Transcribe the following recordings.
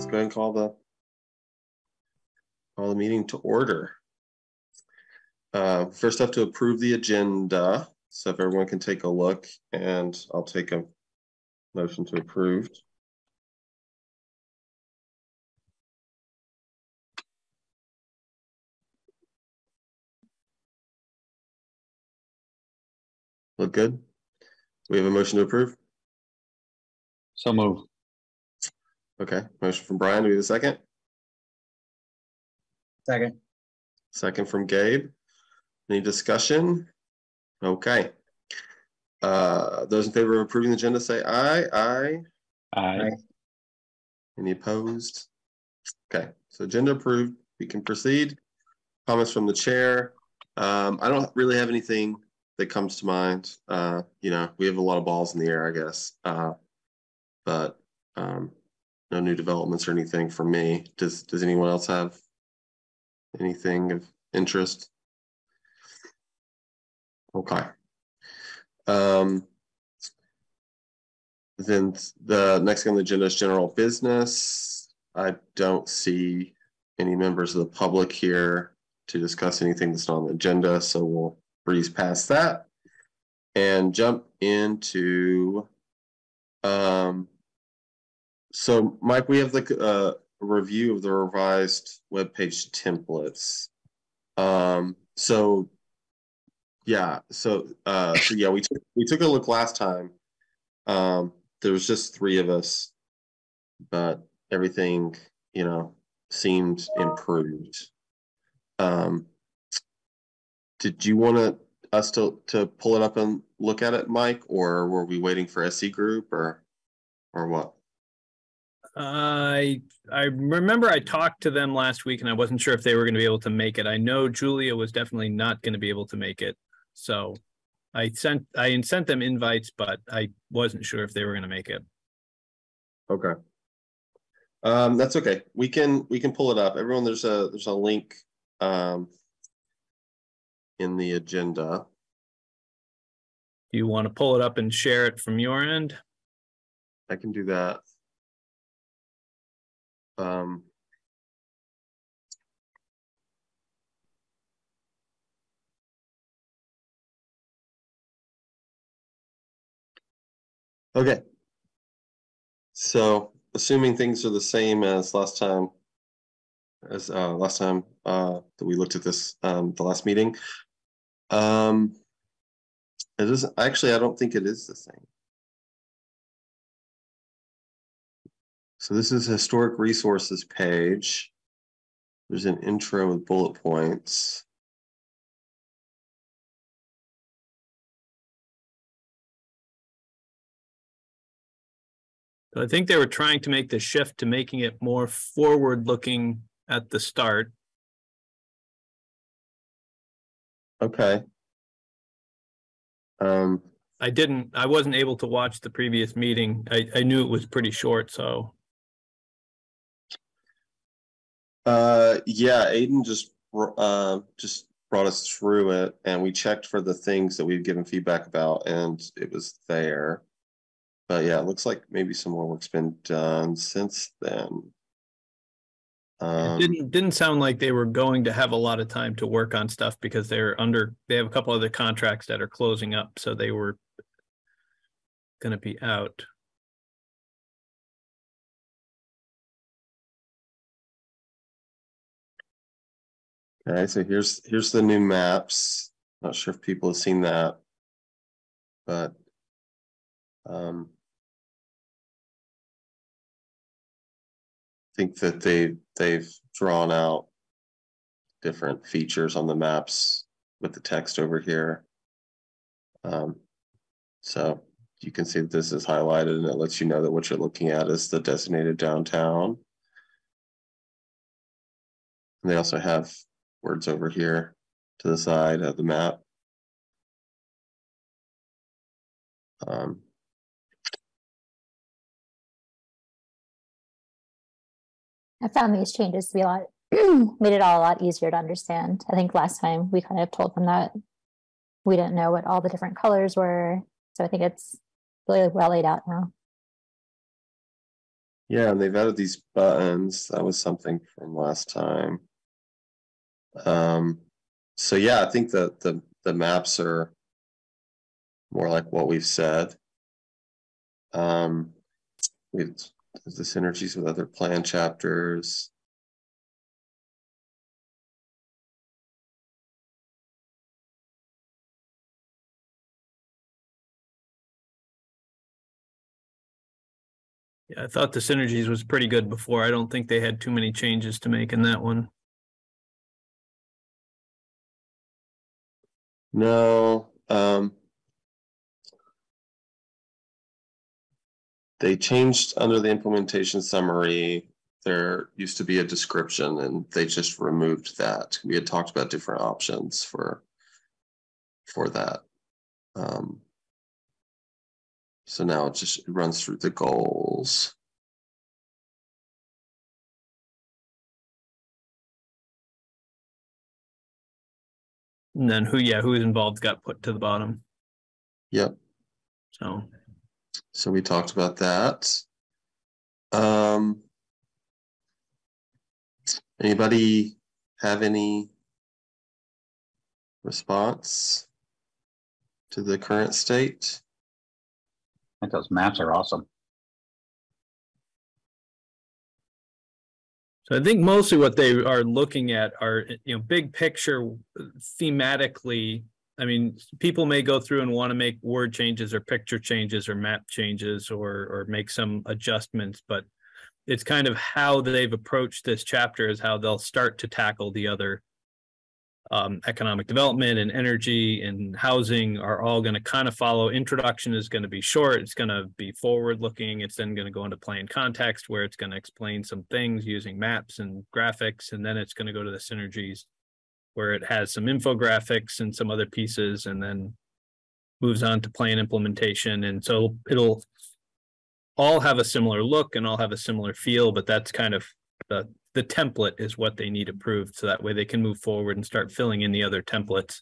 let's go and call the call the meeting to order. Uh, first up to approve the agenda. So if everyone can take a look and I'll take a motion to approve. Look good? We have a motion to approve? So move. Okay, motion from Brian, do we have a second? Second. Second from Gabe. Any discussion? Okay. Uh, those in favor of approving the agenda say aye, aye. Aye. Any opposed? Okay, so agenda approved. We can proceed. Comments from the chair. Um, I don't really have anything that comes to mind. Uh, you know, we have a lot of balls in the air, I guess. Uh, but um, no new developments or anything for me. Does Does anyone else have anything of interest? Okay. Um, then the next on the agenda is general business. I don't see any members of the public here to discuss anything that's not on the agenda, so we'll breeze past that and jump into um so Mike, we have the uh, review of the revised web page templates. Um, so yeah, so uh, so yeah, we took we took a look last time. Um, there was just three of us, but everything you know seemed improved. Um, did you want to us to to pull it up and look at it, Mike, or were we waiting for SE Group or or what? I I remember I talked to them last week and I wasn't sure if they were going to be able to make it. I know Julia was definitely not going to be able to make it. So I sent I sent them invites, but I wasn't sure if they were going to make it. Okay. Um, that's okay. We can we can pull it up. Everyone, there's a there's a link um, in the agenda. Do you want to pull it up and share it from your end? I can do that. Um, okay. So assuming things are the same as last time, as uh, last time uh, that we looked at this, um, the last meeting, um, it is actually, I don't think it is the same. So this is historic resources page. There's an intro with bullet points. I think they were trying to make the shift to making it more forward looking at the start. Okay. Um, I didn't, I wasn't able to watch the previous meeting. I, I knew it was pretty short, so Uh, yeah, Aiden just uh, just brought us through it, and we checked for the things that we've given feedback about, and it was there. But yeah, it looks like maybe some more work's been done since then. Um, it didn't didn't sound like they were going to have a lot of time to work on stuff because they're under they have a couple other contracts that are closing up, so they were going to be out. Okay, so here's here's the new maps. Not sure if people have seen that, but um, I think that they they've drawn out different features on the maps with the text over here. Um, so you can see that this is highlighted and it lets you know that what you're looking at is the designated downtown. And they also have words over here to the side of the map. Um, I found these changes to be a lot, made it all a lot easier to understand. I think last time we kind of told them that we didn't know what all the different colors were. So I think it's really well laid out now. Yeah, and they've added these buttons. That was something from last time. Um, so yeah, I think that the the maps are more like what we've said. Um, with the synergies with other plan chapters. Yeah, I thought the synergies was pretty good before. I don't think they had too many changes to make in that one. No, um, they changed under the implementation summary. There used to be a description and they just removed that. We had talked about different options for for that. Um, so now it just runs through the goals. And then who, yeah, who is involved got put to the bottom. Yep. So so we talked about that. Um, anybody have any response to the current state? I think those maps are awesome. So I think mostly what they are looking at are, you know, big picture thematically I mean, people may go through and want to make word changes or picture changes or map changes or or make some adjustments, but it's kind of how they've approached this chapter is how they'll start to tackle the other um, economic development and energy and housing are all going to kind of follow. Introduction is going to be short. It's going to be forward looking. It's then going to go into plain context where it's going to explain some things using maps and graphics, and then it's going to go to the synergies where it has some infographics and some other pieces and then moves on to plan implementation. And so it'll all have a similar look and all have a similar feel, but that's kind of the the template is what they need approved so that way they can move forward and start filling in the other templates.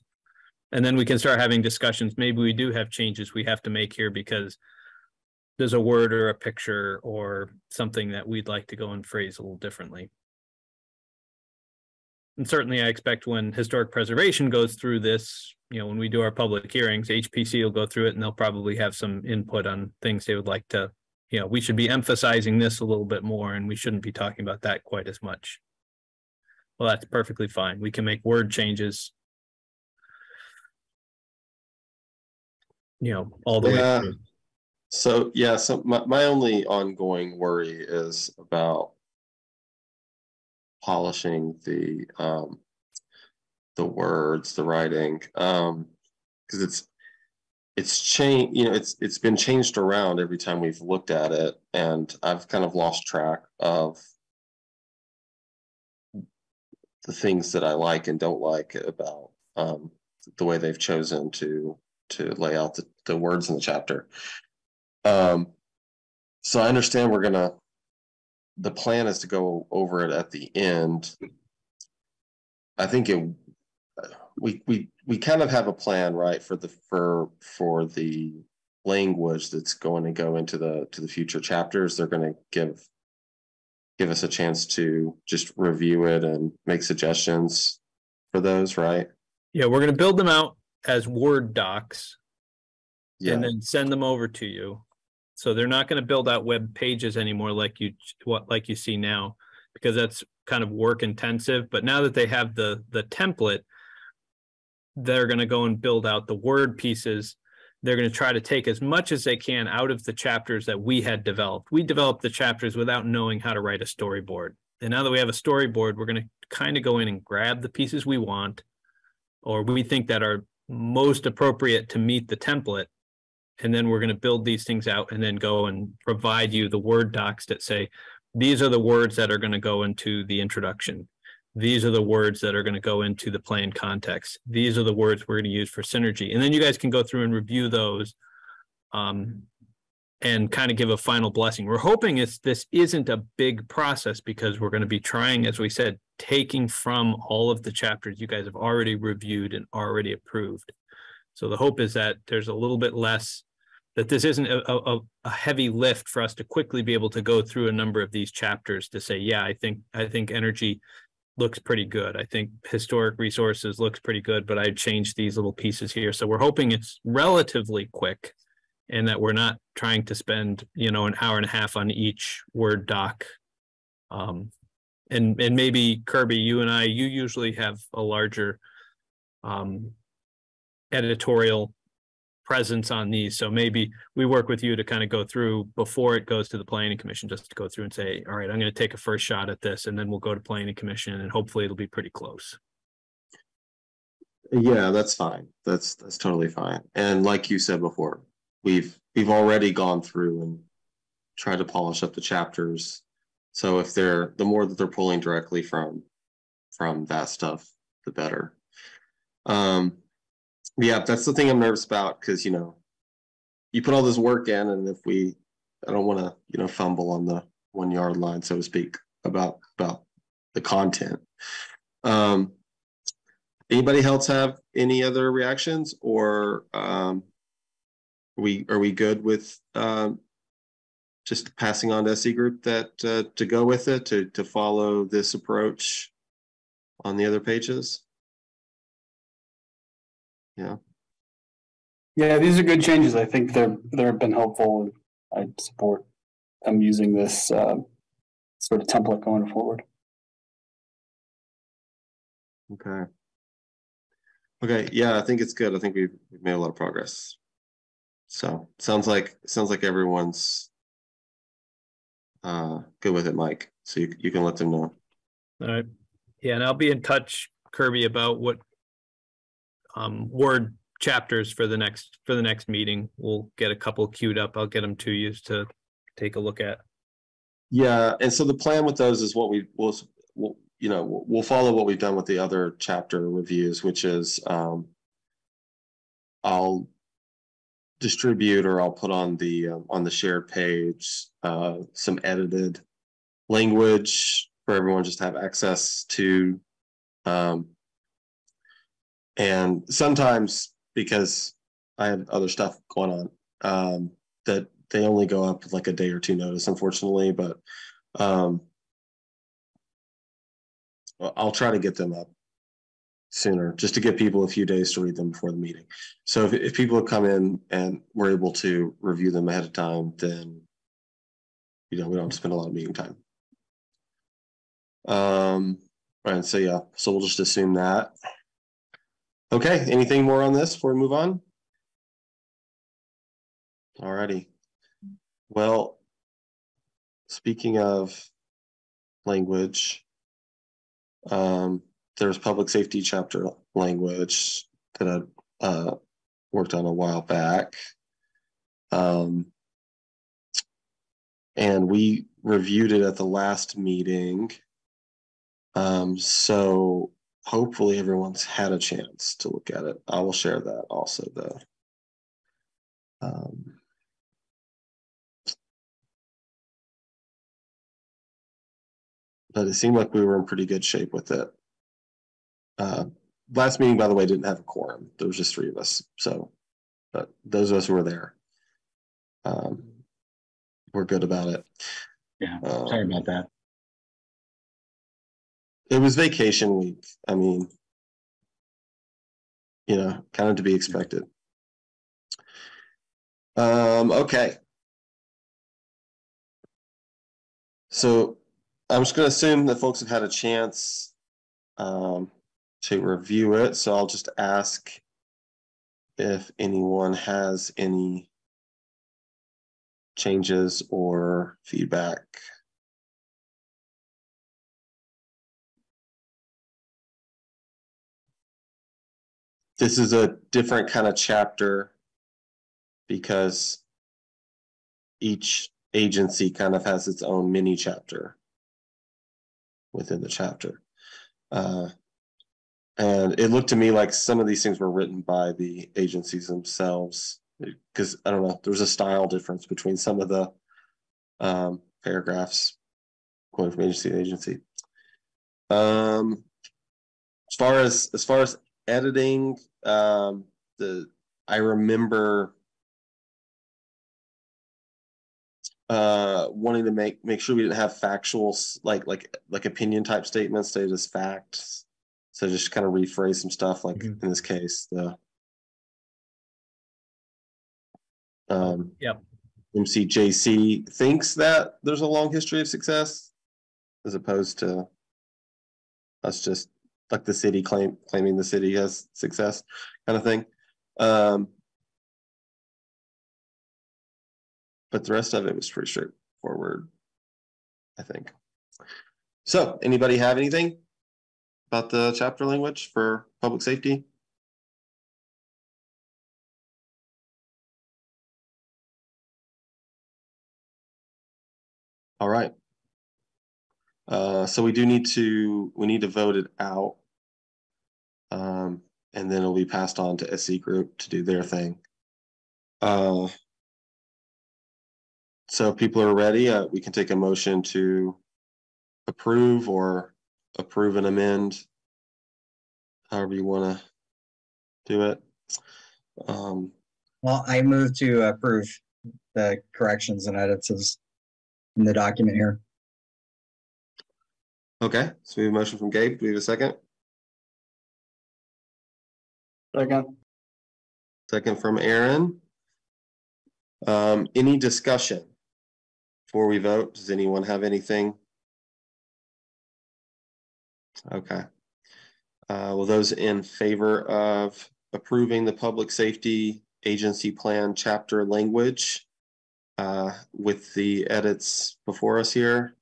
And then we can start having discussions. Maybe we do have changes we have to make here because there's a word or a picture or something that we'd like to go and phrase a little differently and certainly I expect when historic preservation goes through this, you know, when we do our public hearings, HPC will go through it and they'll probably have some input on things they would like to, you know, we should be emphasizing this a little bit more and we shouldn't be talking about that quite as much. Well, that's perfectly fine. We can make word changes. You know, all the Yeah. way through. So yeah, so my, my only ongoing worry is about polishing the um the words, the writing. Um because it's it's changed, you know, it's it's been changed around every time we've looked at it, and I've kind of lost track of the things that I like and don't like about um the way they've chosen to to lay out the, the words in the chapter. Um so I understand we're gonna the plan is to go over it at the end. I think it we we we kind of have a plan, right, for the for for the language that's going to go into the to the future chapters. They're going to give give us a chance to just review it and make suggestions for those, right? Yeah, we're gonna build them out as Word docs Yeah. and then send them over to you. So they're not going to build out web pages anymore like you what like you see now because that's kind of work intensive. But now that they have the the template, they're going to go and build out the word pieces. They're going to try to take as much as they can out of the chapters that we had developed. We developed the chapters without knowing how to write a storyboard. And now that we have a storyboard, we're going to kind of go in and grab the pieces we want or we think that are most appropriate to meet the template and then we're going to build these things out and then go and provide you the word docs that say these are the words that are going to go into the introduction these are the words that are going to go into the plan context. These are the words we're going to use for synergy. And then you guys can go through and review those um, and kind of give a final blessing. We're hoping it's this isn't a big process because we're going to be trying as we said taking from all of the chapters you guys have already reviewed and already approved. So the hope is that there's a little bit less that this isn't a, a, a heavy lift for us to quickly be able to go through a number of these chapters to say, yeah, I think I think energy looks pretty good. I think historic resources looks pretty good, but I changed these little pieces here. So we're hoping it's relatively quick and that we're not trying to spend, you know, an hour and a half on each Word doc. Um, and and maybe Kirby, you and I, you usually have a larger um, editorial presence on these. So maybe we work with you to kind of go through before it goes to the planning commission, just to go through and say, all right, I'm going to take a first shot at this, and then we'll go to planning commission, and hopefully it'll be pretty close. Yeah, that's fine. That's that's totally fine. And like you said before, we've we've already gone through and tried to polish up the chapters. So if they're the more that they're pulling directly from from that stuff, the better. Um, yeah, that's the thing I'm nervous about because you know, you put all this work in, and if we, I don't want to you know fumble on the one yard line, so to speak, about about the content. Um, anybody else have any other reactions, or um, we are we good with um, just passing on to SE Group that uh, to go with it to to follow this approach on the other pages? Yeah. Yeah, these are good changes. I think they're they've been helpful. I support them using this uh, sort of template going forward. Okay. Okay. Yeah, I think it's good. I think we've, we've made a lot of progress. So sounds like sounds like everyone's uh, good with it, Mike. So you you can let them know. All right. Yeah, and I'll be in touch, Kirby, about what um, word chapters for the next for the next meeting. We'll get a couple queued up. I'll get them to you to take a look at. Yeah, and so the plan with those is what we will, we'll, you know, we'll follow what we've done with the other chapter reviews, which is um, I'll distribute or I'll put on the um, on the shared page uh, some edited language for everyone just to have access to um, and sometimes because I have other stuff going on, um, that they only go up with like a day or two notice, unfortunately. But um, I'll try to get them up sooner, just to give people a few days to read them before the meeting. So if, if people come in and we're able to review them ahead of time, then you know we don't spend a lot of meeting time. Um, right. So yeah, so we'll just assume that. Okay, anything more on this before we move on? Alrighty. Well, speaking of language, um, there's public safety chapter language that I uh, worked on a while back. Um, and we reviewed it at the last meeting. Um, so hopefully everyone's had a chance to look at it. I will share that also though. Um, but it seemed like we were in pretty good shape with it. Uh, last meeting, by the way, didn't have a quorum. There was just three of us. So, but those of us who were there, um, we're good about it. Yeah, sorry Um, about that. It was vacation week. I mean, you know, kind of to be expected. Um, okay. So I'm just going to assume that folks have had a chance um, to review it. So I'll just ask if anyone has any changes or feedback. This is a different kind of chapter because each agency kind of has its own mini chapter within the chapter. Uh, and it looked to me like some of these things were written by the agencies themselves because I don't know, there's a style difference between some of the um, paragraphs going from agency to agency. Um, as far as as far as editing um the i remember uh, wanting to make, make sure we didn't have factual, like, like, like opinion type statements, stated as facts. So just kind of rephrase some stuff, like Mhm. in this case, the um, Yep. MCJC thinks that there's a long history of success as opposed to us just like the city claim claiming the city has success kind of thing. Um, but the rest of it was pretty straightforward, I think. So, anybody have anything about the chapter language for public safety? All right. Uh, so we do need to, we need to vote it out. Um, and then it'll be passed on to SE Group to do their thing. Uh, so if people are ready, uh, we can take a motion to approve or approve and amend. However you want to do it. Um, Well, I move to approve the corrections and edits in the document here. Okay, so we have a motion from Gabe. Do we have a second? Second, Second from Aaron. Um, any discussion? Before we vote, does anyone have anything? Okay. Uh, will those in favor of approving the public safety agency plan chapter language? Uh, with the edits before us here?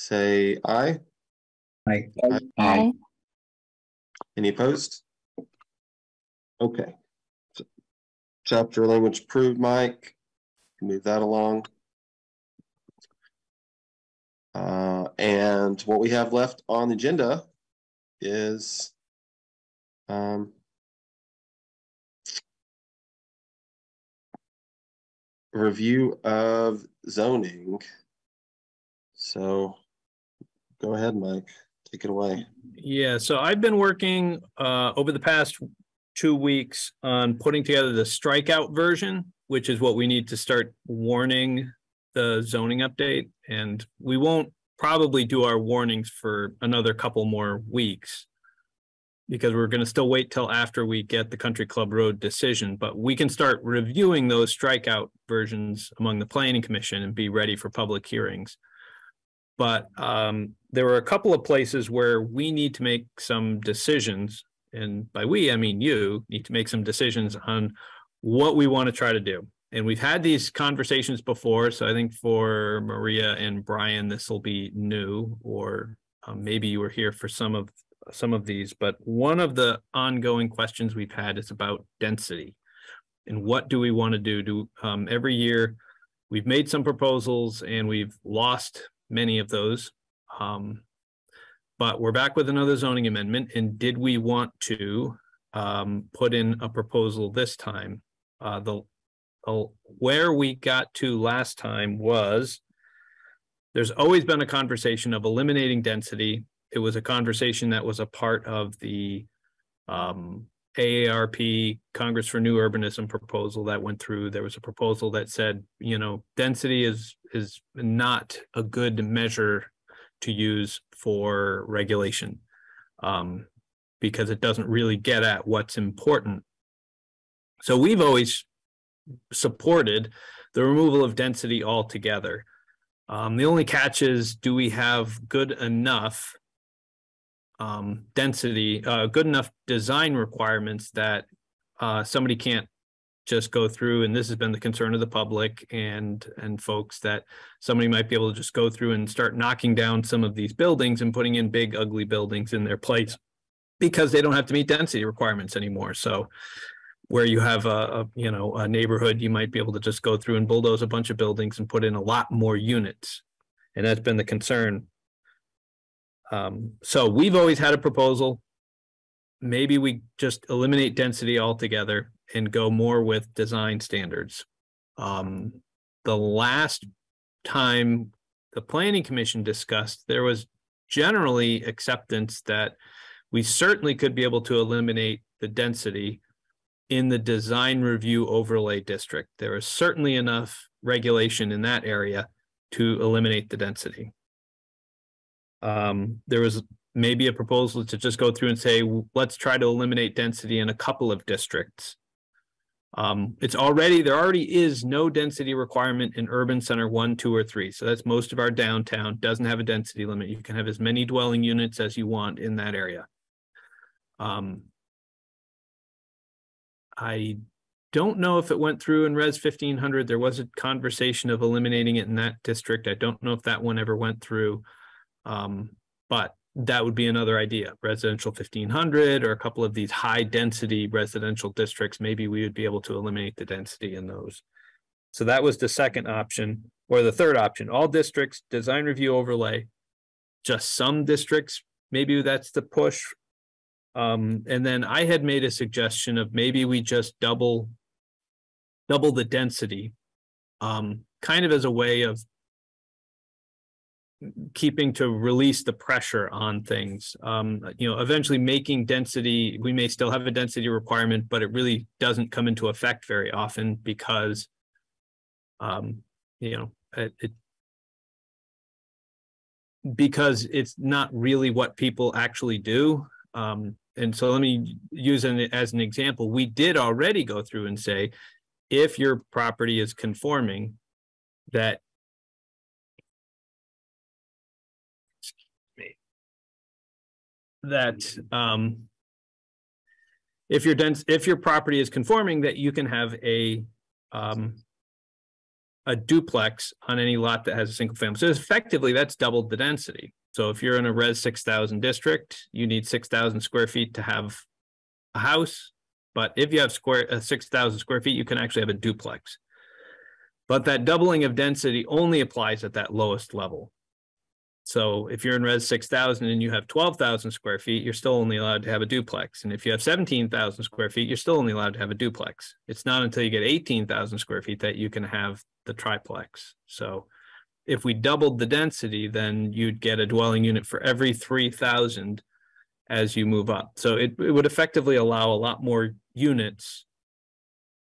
Say aye. Like, Aye. Any opposed? Okay. So, Chapter language approved, Mike. Move that along. Uh, and what we have left on the agenda is um review of zoning. So go ahead, Mike, take it away. Yeah, so I've been working uh over the past two weeks on putting together the strikeout version, which is what we need to start warning the zoning update. And we won't probably do our warnings for another couple more weeks. Because we're gonna still wait till after we get the Country Club Road decision, but we can start reviewing those strikeout versions among the planning commission and be ready for public hearings. But um, there were a couple of places where we need to make some decisions. And by we, I mean you need to make some decisions on what we want to try to do. And we've had these conversations before. So I think for Maria and Brian, this will be new, or um, maybe you were here for some of some of these. But one of the ongoing questions we've had is about density. And what do we want to do? Do um, every year we've made some proposals and we've lost many of those. Um, but we're back with another zoning amendment. And did we want to um, put in a proposal this time? Uh, the uh, where we got to last time was there's always been a conversation of eliminating density. It was a conversation that was a part of the um, AARP Congress for New Urbanism proposal that went through. There was a proposal that said, you know, density is is not a good measure to use for regulation um, because it doesn't really get at what's important. So we've always supported the removal of density altogether. Um, the only catch is, do we have good enough um, density, uh, good enough design requirements that uh, somebody can't just go through, and this has been the concern of the public and and folks that somebody might be able to just go through and start knocking down some of these buildings and putting in big ugly buildings in their place because they don't have to meet density requirements anymore. So where you have a, a you know a neighborhood, you might be able to just go through and bulldoze a bunch of buildings and put in a lot more units, and that's been the concern. Um, so we've always had a proposal. Maybe we just eliminate density altogether and go more with design standards. Um, the last time the planning commission discussed, there was generally acceptance that we certainly could be able to eliminate the density in the design review overlay district. There is certainly enough regulation in that area to eliminate the density. Um, there was maybe a proposal to just go through and say, let's try to eliminate density in a couple of districts. Um, it's already, there already is no density requirement in urban center one, two, or three. So that's most of our downtown doesn't have a density limit. You can have as many dwelling units as you want in that area. Um, I don't know if it went through in Res fifteen hundred. There was a conversation of eliminating it in that district. I don't know if that one ever went through. Um, but that would be another idea, residential fifteen hundred or a couple of these high density residential districts. Maybe we would be able to eliminate the density in those. So that was the second option, or the third option, all districts, design review overlay. Just some districts, maybe that's the push. Um, and then I had made a suggestion of maybe we just double double the density, um, kind of as a way of keeping to release the pressure on things. Um, you know, eventually making density, we may still have a density requirement, but it really doesn't come into effect very often because, um, you know, it, it because it's not really what people actually do. Um, and so let me use it as an example. We did already go through and say, if your property is conforming, that that um, if your dense if your property is conforming that you can have a um, a duplex on any lot that has a single family. So effectively that's doubled the density. So if you're in a res 6000 district, you need 6000 square feet to have a house. But if you have square uh, 6,000 square feet, you can actually have a duplex. But that doubling of density only applies at that lowest level. So if you're in res 6,000 and you have 12,000 square feet, you're still only allowed to have a duplex. And if you have 17,000 square feet, you're still only allowed to have a duplex. It's not until you get 18,000 square feet that you can have the triplex. So if we doubled the density, then you'd get a dwelling unit for every 3,000 as you move up. So it, it would effectively allow a lot more units.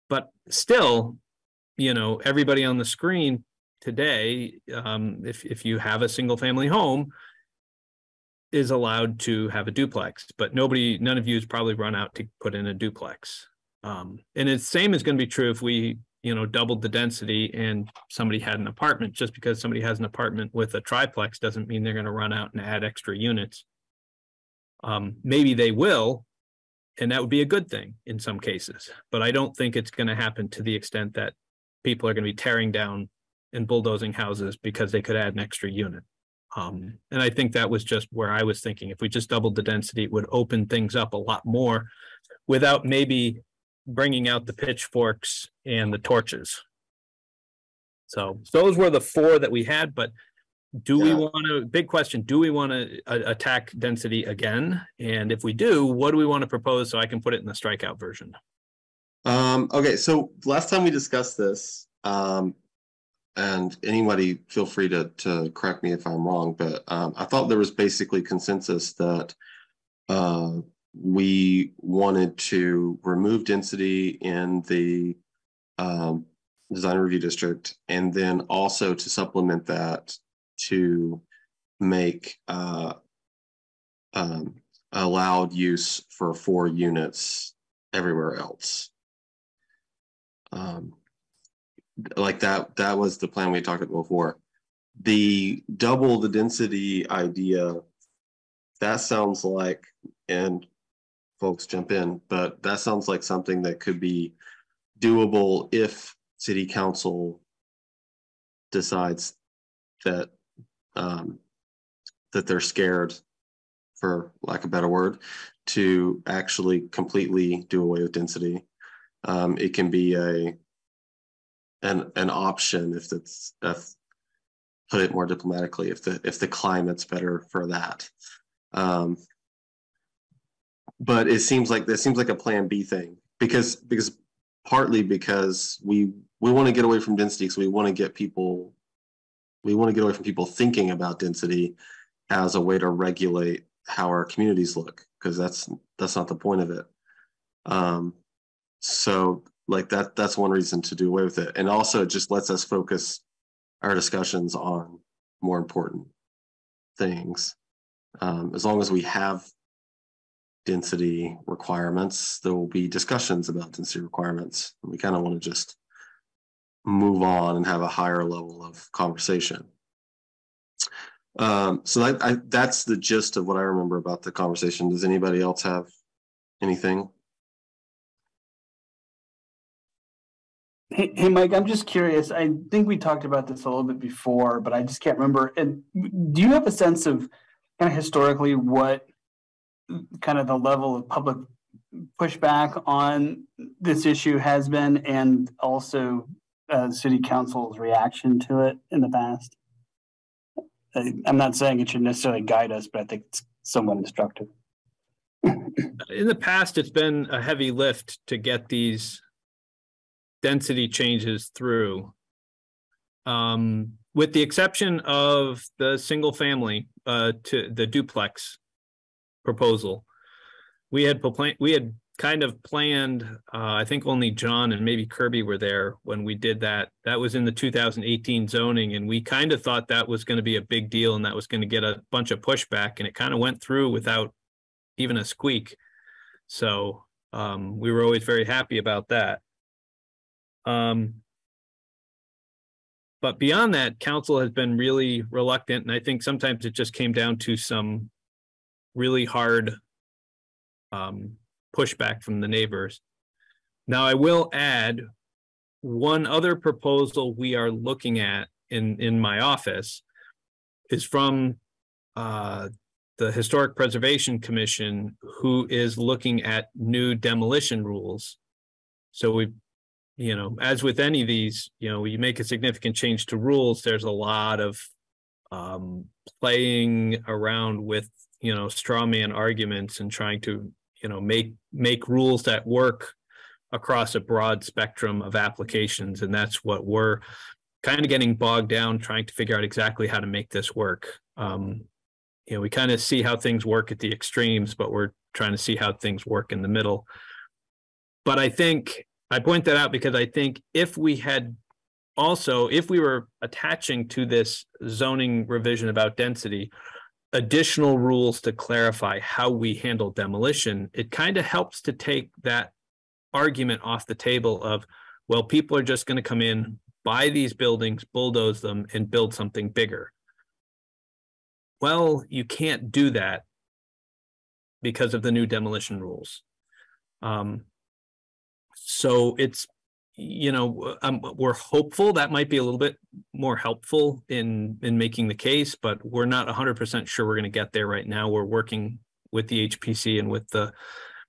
But still, you know, everybody on the screen today, um, if, if you have a single family home, is allowed to have a duplex, but nobody, none of you has probably run out to put in a duplex. Um, and it's same is going to be true if we, you know, doubled the density and somebody had an apartment. Just because somebody has an apartment with a triplex doesn't mean they're going to run out and add extra units. Um, maybe they will, and that would be a good thing in some cases. But I don't think it's going to happen to the extent that people are going to be tearing down and bulldozing houses because they could add an extra unit. Um, and I think that was just where I was thinking. If we just doubled the density, it would open things up a lot more without maybe bringing out the pitchforks and the torches. So those were the four that we had, but do we want to, big question, do we want to attack density again? And if we do, what do we want to propose so I can put it in the strikeout version? Um, okay, so last time we discussed this, um, and anybody feel free to, to correct me if I'm wrong, but, um, I thought there was basically consensus that, uh, we wanted to remove density in the, um, design review district, and then also to supplement that to make, uh, um, allowed use for four units everywhere else. Um, like that, that was the plan we talked about before. The double the density idea, that sounds like, and folks jump in, but that sounds like something that could be doable if city council decides that, um, that they're scared, for lack of a better word, to actually completely do away with density. Um, it can be a an an option if it's if put it more diplomatically if the if the climate's better for that. Um, but it seems like this seems like a plan B thing because because partly because we we want to get away from density because we want to get people we want to get away from people thinking about density as a way to regulate how our communities look because that's that's not the point of it. Um, so like that, that's one reason to do away with it. And also it just lets us focus our discussions on more important things. Um, as long as we have density requirements, there will be discussions about density requirements. We kind of want to just move on and have a higher level of conversation. Um, so that, I, that's the gist of what I remember about the conversation. Does anybody else have anything? Hey, hey, Mike, I'm just curious. I think we talked about this a little bit before, but I just can't remember. And do you have a sense of kind of historically what kind of the level of public pushback on this issue has been and also uh, city council's reaction to it in the past? I'm not saying it should necessarily guide us, but I think it's somewhat instructive. In the past, it's been a heavy lift to get these density changes through. Um, with the exception of the single family uh, to the duplex proposal, we had we had kind of planned. Uh, I think only John and maybe Kirby were there when we did that. That was in the 2018 zoning, and we kind of thought that was going to be a big deal and that was going to get a bunch of pushback, and it kind of went through without even a squeak. So um, we were always very happy about that. Um, but beyond that, council has been really reluctant, and I think sometimes it just came down to some really hard um, pushback from the neighbors. Now, I will add one other proposal we are looking at in in my office is from uh, the Historic Preservation Commission, who is looking at new demolition rules. So we, you know, as with any of these, you know, you make a significant change to rules, there's a lot of um, playing around with, you know, straw man arguments and trying to you know make make rules that work across a broad spectrum of applications. And that's what we're kind of getting bogged down trying to figure out exactly how to make this work. Um, you know we kind of see how things work at the extremes but we're trying to see how things work in the middle. But i think i point that out because i think if we had also if we were attaching to this zoning revision about density additional rules to clarify how we handle demolition, it kind of helps to take that argument off the table of, well, people are just going to come in, buy these buildings, bulldoze them, and build something bigger. Well, you can't do that because of the new demolition rules. Um, so it's you know um, we're hopeful that might be a little bit more helpful in in making the case but we're not 100% sure we're going to get there right now. We're working with the hpc and with the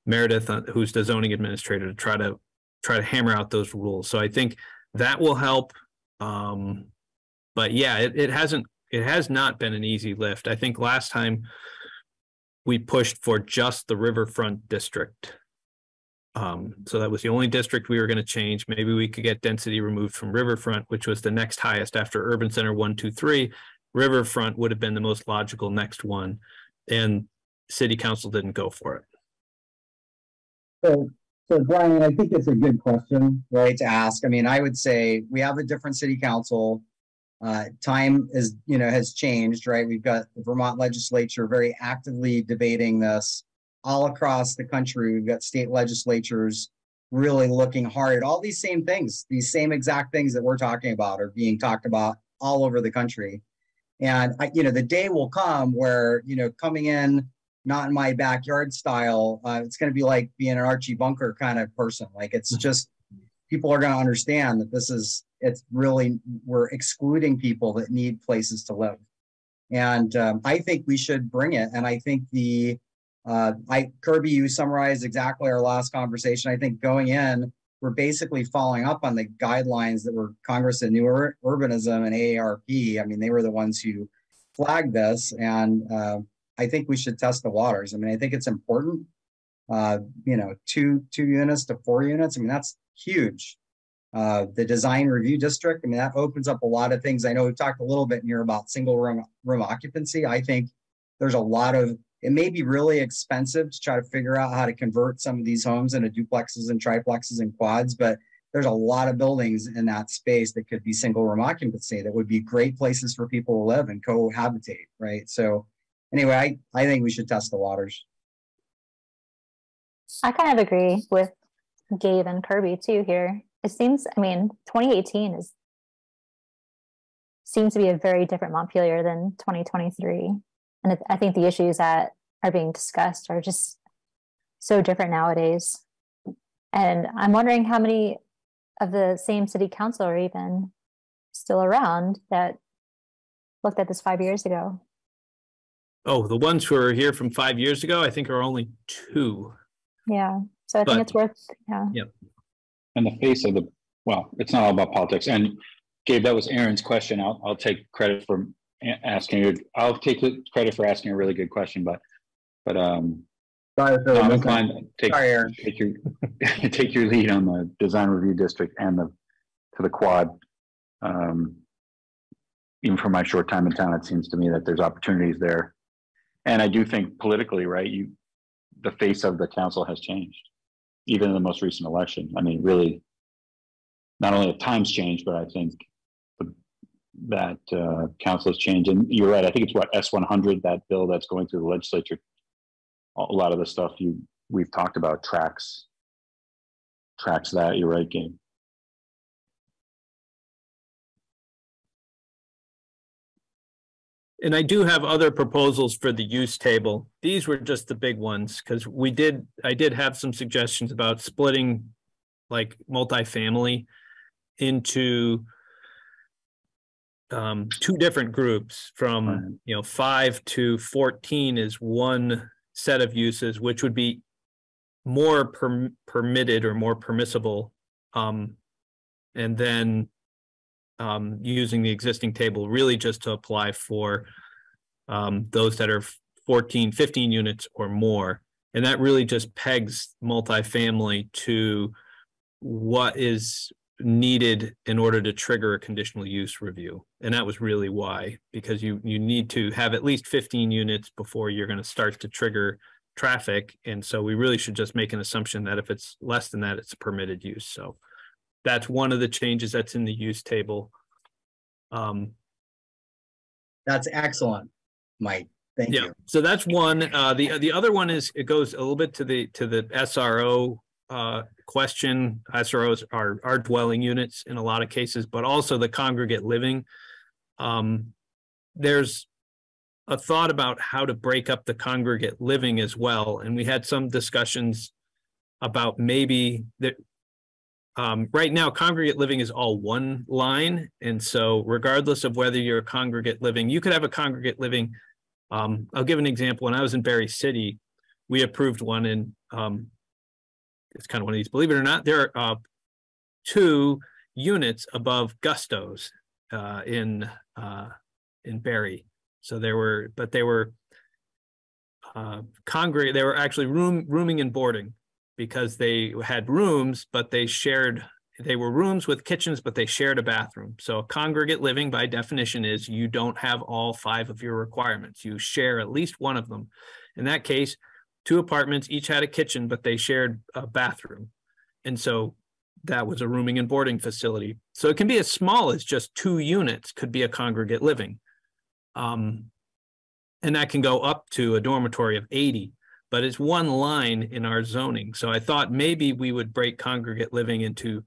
meredith uh, who's the zoning administrator to try to try to hammer out those rules. So i think that will help um but yeah it, it hasn't it has not been an easy lift. I think last time we pushed for just the riverfront district um, so that was the only district we were going to change. Maybe we could get density removed from Riverfront, which was the next highest after Urban Center one, two, three. Riverfront would have been the most logical next one, and City Council didn't go for it. So, so Brian, I think it's a good question, right, to ask. I mean, I would say we have a different City Council. Uh, time is, you know, has changed, right? We've got the Vermont legislature very actively debating this all across the country. We've got state legislatures really looking hard at all these same things, these same exact things that we're talking about are being talked about all over the country. And I, you know, the day will come where you know, coming in not in my backyard style, uh, it's going to be like being an Archie Bunker kind of person. Like it's mm-hmm. just people are going to understand that this is it's really we're excluding people that need places to live. And um, I think we should bring it. And I think the uh, I Kirby, you summarized exactly our last conversation. I think going in, we're basically following up on the guidelines that were Congress and New Ur- Urbanism and AARP. I mean, they were the ones who flagged this, and uh, I think we should test the waters. I mean, I think it's important. Uh, you know, two two units to four units. I mean, that's huge. Uh, the design review district. I mean, that opens up a lot of things. I know we've talked a little bit here about single room room occupancy. I think there's a lot of it may be really expensive to try to figure out how to convert some of these homes into duplexes and triplexes and quads, but there's a lot of buildings in that space that could be single room occupancy that would be great places for people to live and cohabitate, right? So anyway, I, I think we should test the waters. I kind of agree with Gabe and Kirby too here. It seems, I mean, 2018 is seems to be a very different Montpelier than 2023. And I think the issues that are being discussed are just so different nowadays. And I'm wondering how many of the same city council are even still around that looked at this five years ago. Oh, the ones who are here from five years ago, I think are only two. Yeah. So I But- think it's worth, yeah. in the face of the, well, it's not all about politics. And Gabe, that was Aaron's question. I'll, I'll take credit for asking. I'll take the credit for asking a really good question, but, but, um, Sorry for I'm inclined to take, Sorry, Aaron. take your, take your lead on the design review district and the, to the quad. Um, even from my short time in town, it seems to me that there's opportunities there. And I do think politically, right, you, the face of the council has changed, even in the most recent election. I mean, really, not only have times changed, but I think the, that uh, council has changed. And you're right. I think it's what S one hundred that bill that's going through the legislature. A lot of the stuff you we've talked about tracks tracks that. You're right, Gabe. And I do have other proposals for the use table. These were just the big ones because we did, I did have some suggestions about splitting like multifamily into um, two different groups Right. from, you know, five to 14 is one set of uses, which would be more perm- permitted or more permissible. Um, and then um, using the existing table really just to apply for um, those that are 14, 15 units or more. And that really just pegs multifamily to what is needed in order to trigger a conditional use review. And that was really why, because you, you need to have at least 15 units before you're going to start to trigger traffic. And so we really should just make an assumption that if it's less than that, it's permitted use. So that's one of the changes that's in the use table. Um, That's excellent, Mike. Thank yeah, you. so that's one. Uh, the, the other one is, it goes a little bit to the, to the SRO uh, question. SROs are, are dwelling units in a lot of cases, but also the congregate living. Um, there's a thought about how to break up the congregate living as well, and we had some discussions about maybe that um, right now, congregate living is all one line. And so regardless of whether you're a congregate living, you could have a congregate living. Um, I'll give an example. When I was in Barre City, we approved one and um, it's kind of one of these, believe it or not, there are uh, two units above Gustos uh, in uh, in Barre. So there were, but they were uh, congregate, they were actually room rooming and boarding because they had rooms, but they shared, they were rooms with kitchens, but they shared a bathroom. So congregate living by definition is you don't have all five of your requirements. You share at least one of them. In that case, two apartments each had a kitchen, but they shared a bathroom. And so that was a rooming and boarding facility. So it can be as small as just two units could be a congregate living. Um, and that can go up to a dormitory of 80 but it's one line in our zoning. So I thought maybe we would break congregate living into,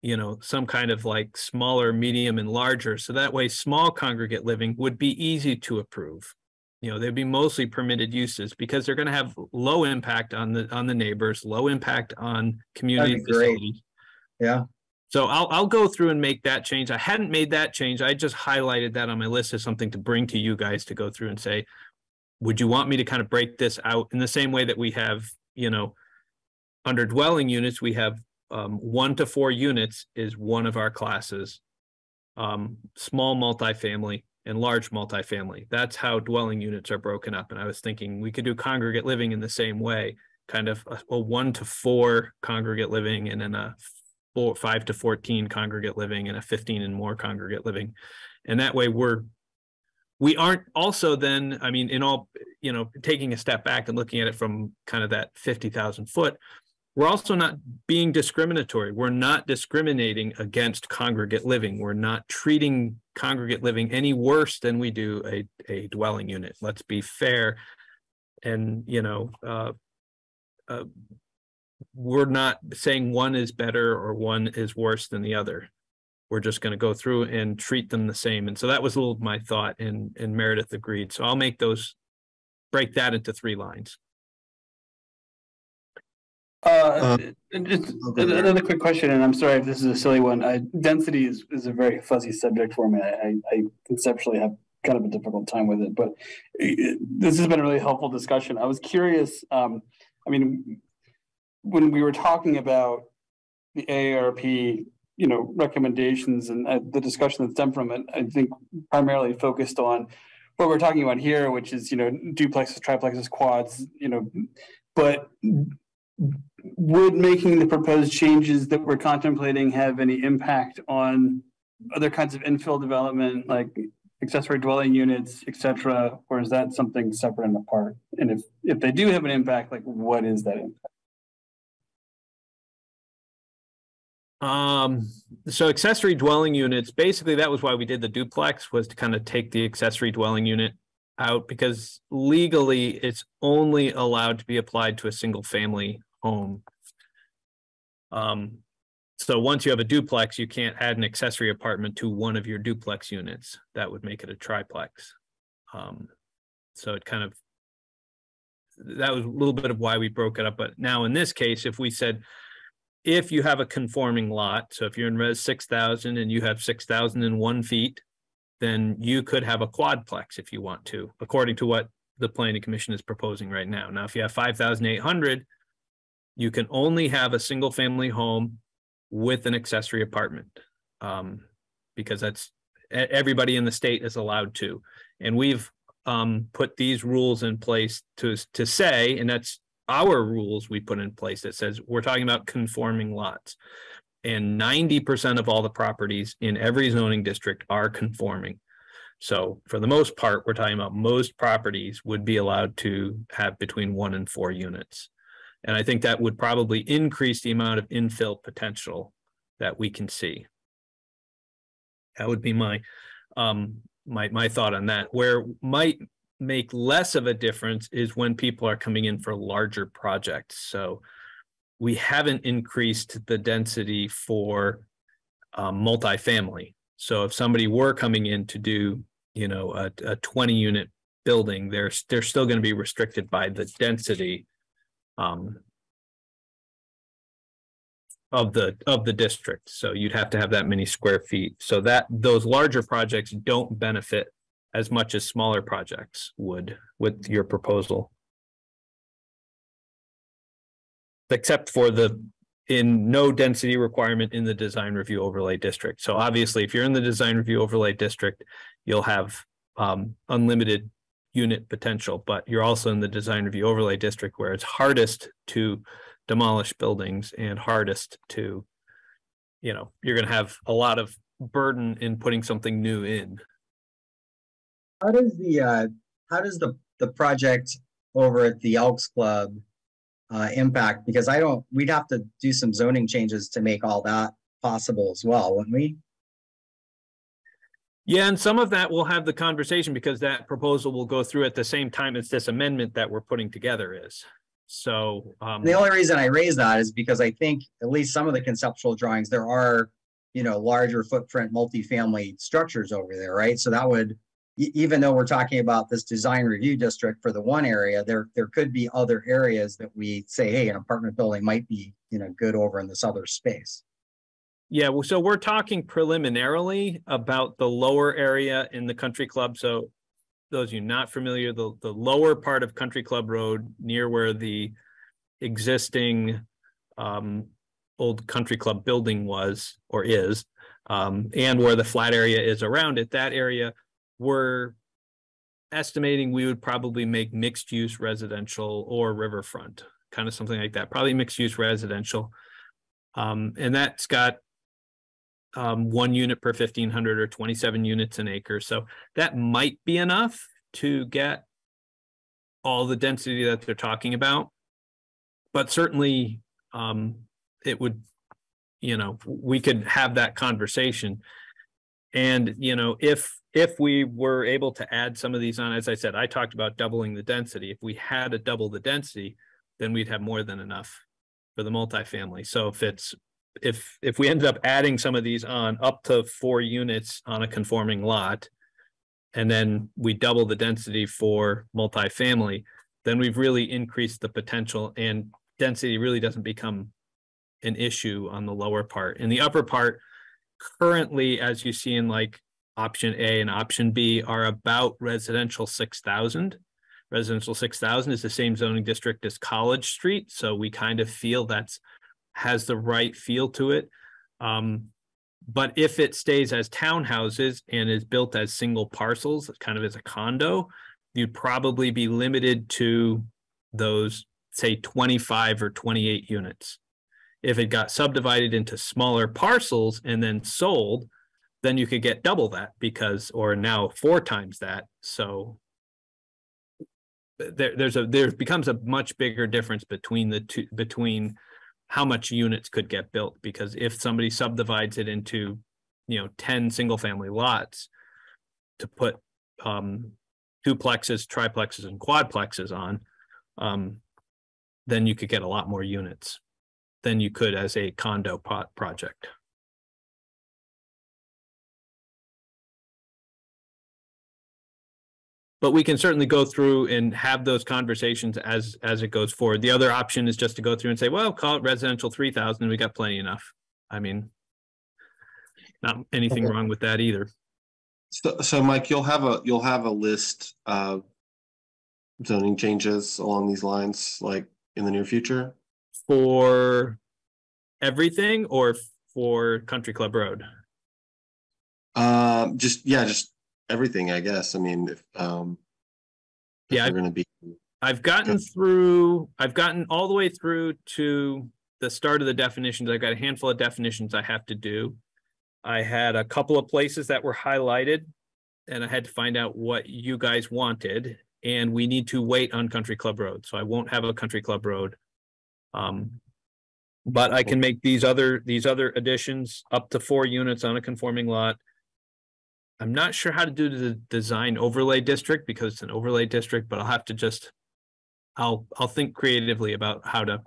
you know, some kind of like smaller, medium, and larger. So that way, small congregate living would be easy to approve. You know, they'd be mostly permitted uses because they're going to have low impact on the on the neighbors, low impact on community That'd be great. facilities. Yeah. So I'll I'll go through and make that change. I hadn't made that change. I just highlighted that on my list as something to bring to you guys to go through and say, would you want me to kind of break this out in the same way that we have, you know, under dwelling units, we have um, one to four units is one of our classes. Um, small multifamily and large multifamily. That's how dwelling units are broken up. And I was thinking we could do congregate living in the same way, kind of a, a one to four congregate living and then a four, five to 14 congregate living and a 15 and more congregate living. And that way we're we aren't also then, I mean, in all, you know, taking a step back and looking at it from kind of that 50,000 foot, we're also not being discriminatory. We're not discriminating against congregate living. We're not treating congregate living any worse than we do a, a dwelling unit. Let's be fair. And, you know, uh, uh, we're not saying one is better or one is worse than the other. We're just going to go through and treat them the same. And so that was a little my thought, and, and Meredith agreed. So I'll make those, break that into three lines. Uh, just another quick question, and I'm sorry if this is a silly one. I, density is, is a very fuzzy subject for me. I, I conceptually have kind of a difficult time with it, but this has been a really helpful discussion. I was curious. Um, I mean, when we were talking about the AARP, you know, recommendations and uh, the discussion that stemmed from it, I think primarily focused on what we're talking about here, which is you know duplexes, triplexes, quads, you know, but would making the proposed changes that we're contemplating have any impact on other kinds of infill development, like accessory dwelling units, etc or is that something separate and apart? And if if they do have an impact, like what is that impact? Um, so accessory dwelling units, basically that was why we did the duplex was to kind of take the accessory dwelling unit out because legally it's only allowed to be applied to a single family home. Um, so once you have a duplex, you can't add an accessory apartment to one of your duplex units. That would make it a triplex. Um, so it kind of that was a little bit of why we broke it up. But now in this case, if we said if you have a conforming lot, so if you're in res six thousand and you have six thousand and one feet, then you could have a quadplex if you want to, according to what the planning commission is proposing right now. Now, if you have five thousand eight hundred, you can only have a single family home with an accessory apartment um, because that's everybody in the state is allowed to. And we've um, put these rules in place to to say, and that's our rules we put in place that says we're talking about conforming lots. And 90% of all the properties in every zoning district are conforming. So for the most part, we're talking about most properties would be allowed to have between one and four units. And I think that would probably increase the amount of infill potential that we can see. That would be my um, my my thought on that. Where might make less of a difference is when people are coming in for larger projects. So we haven't increased the density for um, multifamily. So if somebody were coming in to do, you know, a, a 20 unit building, they're they're still going to be restricted by the density um, of the of the district. So you'd have to have that many square feet. So that those larger projects don't benefit as much as smaller projects would with your proposal. Except for the in no density requirement in the design review overlay district. So obviously, if you're in the design review overlay district, you'll have um, unlimited unit potential, but you're also in the design review overlay district where it's hardest to demolish buildings and hardest to, you know, you're going to have a lot of burden in putting something new in. How does the uh, how does the the project over at the Elks Club uh, impact? Because I don't, we'd have to do some zoning changes to make all that possible as well, wouldn't we? Yeah, and some of that we'll have the conversation because that proposal will go through at the same time as this amendment that we're putting together is. So um, the only reason I raise that is because I think at least some of the conceptual drawings there are, you know, larger footprint multifamily structures over there, right? So that would, even though we're talking about this design review district for the one area, there there could be other areas that we say, hey, an apartment building might be, you know, good over in this other space. Yeah, well, so we're talking preliminarily about the lower area in the country club. So those of you not familiar, the, the lower part of Country Club Road near where the existing um, old country club building was or is, um, and where the flat area is around it, that area we're estimating we would probably make mixed use residential or riverfront, kind of something like that, probably mixed use residential. Um, and that's got um, one unit per 1500 or 27 units an acre. So that might be enough to get all the density that they're talking about. But certainly, um, it would, you know, we could have that conversation. And, you know, if if we were able to add some of these on, as I said, I talked about doubling the density. If we had to double the density, then we'd have more than enough for the multifamily. So if it's if if we ended up adding some of these on up to four units on a conforming lot, and then we double the density for multifamily, then we've really increased the potential and density really doesn't become an issue on the lower part. In the upper part, currently, as you see in like option A and option B, are about residential 6,000. Residential 6,000 is the same zoning district as College Street. So we kind of feel that's has the right feel to it. Um, but if it stays as townhouses and is built as single parcels, kind of as a condo, you'd probably be limited to those, say, 25 or 28 units. If it got subdivided into smaller parcels and then sold, then you could get double that because, or now four times that. So there, there's a there becomes a much bigger difference between the two between how much units could get built because if somebody subdivides it into you know 10 single family lots to put um, duplexes triplexes and quadplexes on um, then you could get a lot more units than you could as a condo pot project but we can certainly go through and have those conversations as as it goes forward. The other option is just to go through and say, well, call it residential three thousand. We got plenty enough. I mean, not anything okay. wrong with that either. So, so Mike, you'll have a you'll have a list of zoning changes along these lines, like in the near future, for everything or for Country Club Road. Um, just yeah, just everything, I guess. I mean, if um, if yeah, going to be. I've gotten through. I've gotten all the way through to the start of the definitions. I've got a handful of definitions I have to do. I had a couple of places that were highlighted, and I had to find out what you guys wanted. And we need to wait on Country Club Road, so I won't have a Country Club Road. Um, but I can make these other these other additions up to four units on a conforming lot I'm not sure how to do the design overlay district because it's an overlay district, but I'll have to just I'll I'll think creatively about how to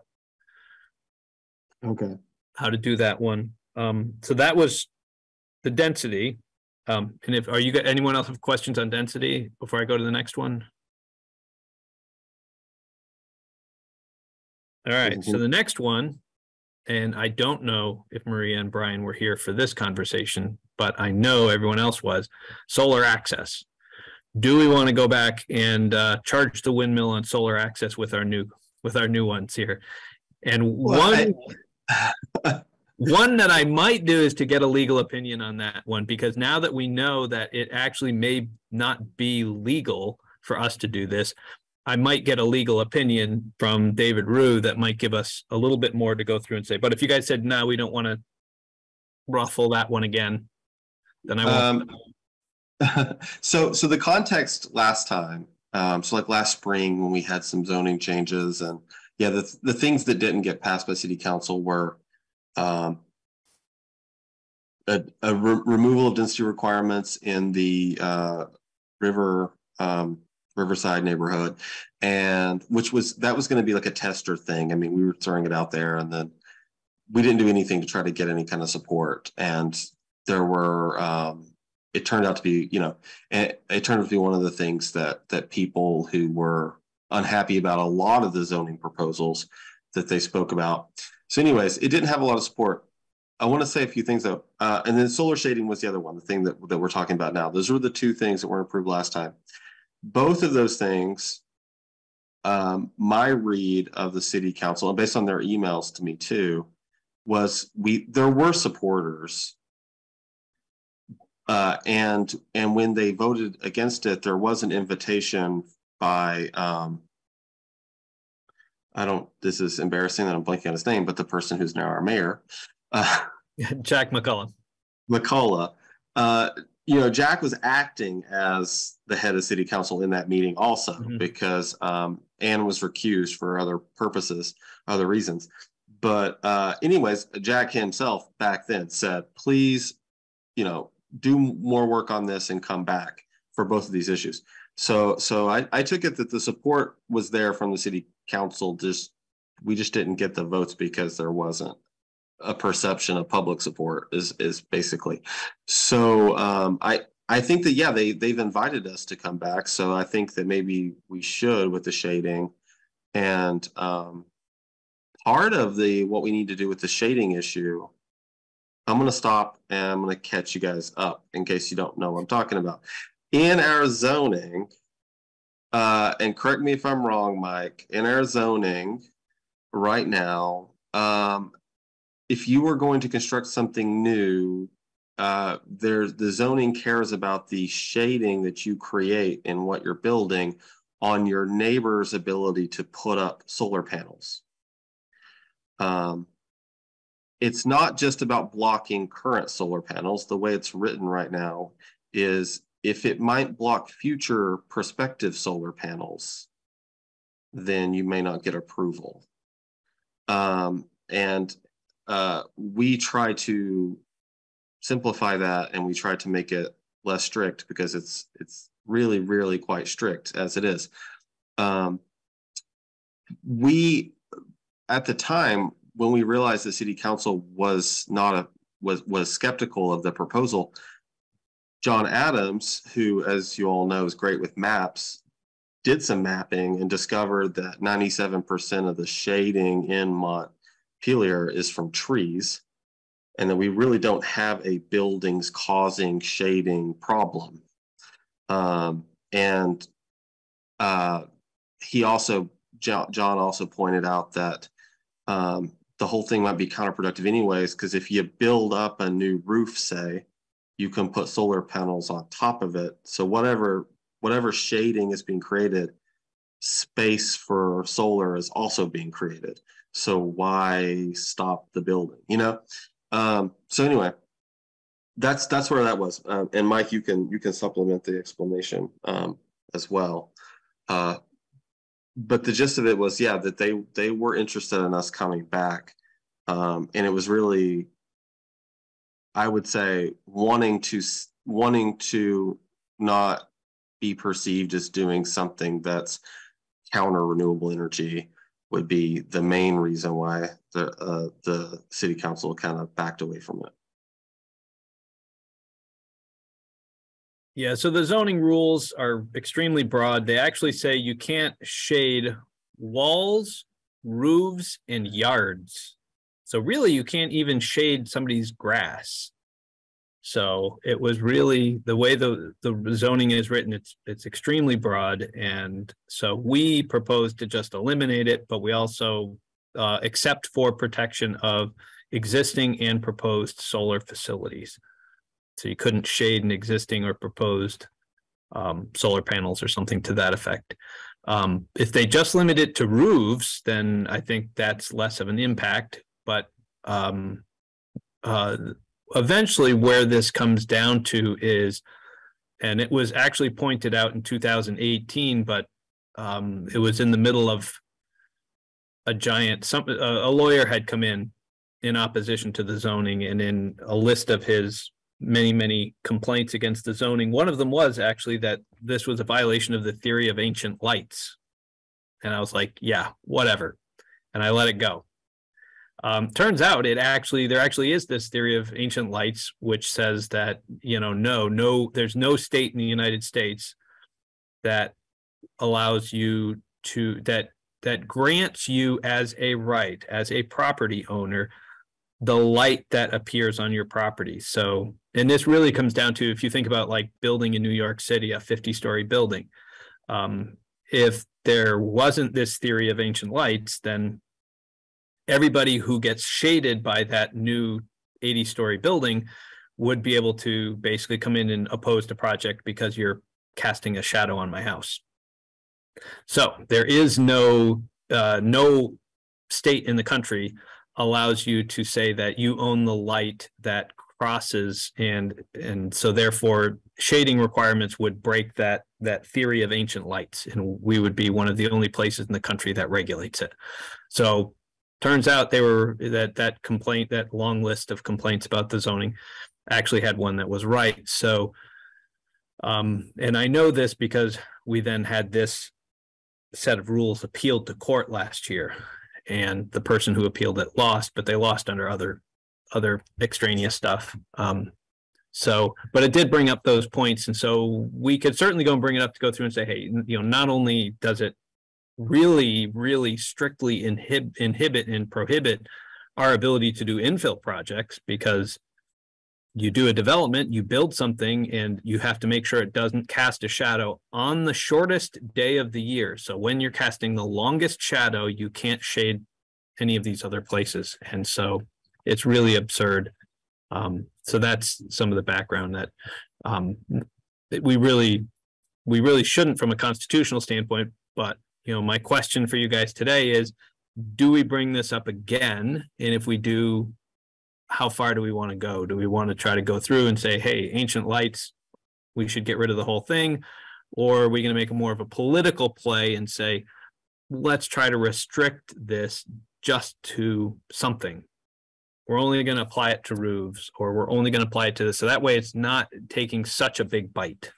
okay how to do that one. Um, so that was the density. Um, and if are you got anyone else have questions on density before I go to the next one? All right, so the next one, and I don't know if Maria and Brian were here for this conversation, but I know everyone else was solar access. Do we want to go back and uh, charge the windmill on solar access with our new with our new ones here? And well, one I... one that I might do is to get a legal opinion on that one because now that we know that it actually may not be legal for us to do this, I might get a legal opinion from David Rue that might give us a little bit more to go through and say. But if you guys said no, we don't want to ruffle that one again, then I won't. Um, so, so the context last time, um, so like last spring when we had some zoning changes, and yeah, the the things that didn't get passed by city council were um, a, a re removal of density requirements in the uh, river um, Riverside neighborhood, and which was that was going to be like a tester thing. I mean, we were throwing it out there, and then we didn't do anything to try to get any kind of support. And there were um, it turned out to be you know it, it turned out to be one of the things that that people who were unhappy about a lot of the zoning proposals that they spoke about. So anyways it didn't have a lot of support. I want to say a few things though. Uh, and then solar shading was the other one the thing that, that we're talking about now. Those were the two things that weren't approved last time both of those things um, my read of the city council and based on their emails to me too was we there were supporters uh, and and when they voted against it, there was an invitation by um, I don't. This is embarrassing that I'm blanking on his name, but the person who's now our mayor, uh, Jack McCullough. McCullough. Uh, you know, Jack was acting as the head of city council in that meeting also Mhm. because um, Ann was recused for other purposes, other reasons. But uh, anyways, Jack himself back then said, please, you know, do more work on this and come back for both of these issues. So, so I, I took it that the support was there from the city council. Just we just didn't get the votes because there wasn't a perception of public support. Is is basically. So um, I I think that yeah they they've invited us to come back. So I think that maybe we should with the shading, and um, part of the what we need to do with the shading issue. I'm going to stop and I'm going to catch you guys up in case you don't know what I'm talking about in our zoning, uh, and correct me if I'm wrong, Mike, in our zoning right now, um, if you were going to construct something new, uh, there's the zoning cares about the shading that you create in what you're building on your neighbor's ability to put up solar panels. Um, it's not just about blocking current solar panels. The way it's written right now is if it might block future prospective solar panels, then you may not get approval. Um, and uh, we try to simplify that and we try to make it less strict because it's it's really really quite strict as it is. Um, we at the time when we realized the city council was not a was was skeptical of the proposal, John Adams, who, as you all know, is great with maps, did some mapping and discovered that 97% of the shading in Is from trees, and that we really don't have a buildings causing shading problem. Um, and uh, he also, John also pointed out that um, the whole thing might be counterproductive anyways, because if you build up a new roof, say, you can put solar panels on top of it. So whatever whatever shading is being created, space for solar is also being created. So why stop the building? You know. Um, so anyway, that's that's where that was. Um, and Mike, you can you can supplement the explanation um, as well. Uh, but the gist of it was, yeah, that they they were interested in us coming back, um, and it was really I would say wanting to wanting to not be perceived as doing something that's counter renewable energy would be the main reason why the uh, the city council kind of backed away from it. Yeah, so the zoning rules are extremely broad. They actually say you can't shade walls, roofs, and yards. So really, you can't even shade somebody's grass. So it was really the way the the zoning is written. It's it's extremely broad, and so we proposed to just eliminate it, but we also uh, except for protection of existing and proposed solar facilities. So you couldn't shade an existing or proposed um, solar panels or something to that effect. Um, if they just limit it to roofs, then I think that's less of an impact. But um, uh, eventually, where this comes down to is, and it was actually pointed out in 2018, but um, it was in the middle of a giant. Some a, a lawyer had come in in opposition to the zoning, and in a list of his many many complaints against the zoning. One of them was actually that this was a violation of the theory of ancient lights. And i was like yeah whatever. And i let it go um, turns out it actually there actually is this theory of ancient lights which says that you know no no there's no state in the united states that allows you to that that grants you as a right as a property owner the light that appears on your property. So and this really comes down to if you think about like building in new york city a 50 story building um, if there wasn't this theory of ancient lights then everybody who gets shaded by that new 80 story building would be able to basically come in and oppose the project because you're casting a shadow on my house. So there is no uh, no state in the country allows you to say that you own the light that crosses and and so therefore shading requirements would break that that theory of ancient lights and we would be one of the only places in the country that regulates it. So turns out they were that that complaint that long list of complaints about the zoning actually had one that was right. So um and i know this because we then had this set of rules appealed to court last year and the person who appealed it lost but they lost under other other extraneous stuff. Um so but it did bring up those points. And so we could certainly go and bring it up to go through and say hey you know not only does it really really strictly inhib- inhibit and prohibit our ability to do infill projects because you do a development, you build something, and you have to make sure it doesn't cast a shadow on the shortest day of the year. So when you're casting the longest shadow, you can't shade any of these other places. And so it's really absurd. Um, so that's some of the background that um, we really we really shouldn't from a constitutional standpoint. But you know, my question for you guys today is do we bring this up again? And if we do, how far do we want to go? Do we want to try to go through and say, hey, ancient lights, we should get rid of the whole thing? Or are we going to make more of a political play and say, let's try to restrict this just to something? We're only going to apply it to roofs, or we're only going to apply it to this. So that way it's not taking such a big bite.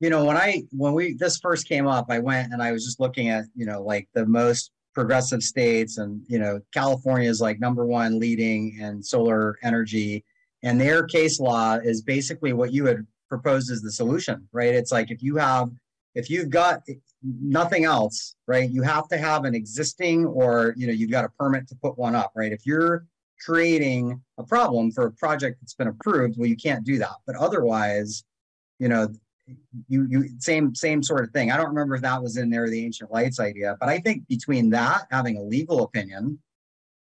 You know, when I, when we, this first came up, I went and I was just looking at, you know, like the most progressive states and you know california is like number one leading in solar energy. And their case law is basically what you had proposed as the solution right? It's like if you have if you've got nothing else right you have to have an existing or you know you've got a permit to put one up right? If you're creating a problem for a project that's been approved well you can't do that. But otherwise you know you you same same sort of thing. I don't remember if that was in there the ancient lights idea, but I think between that having a legal opinion,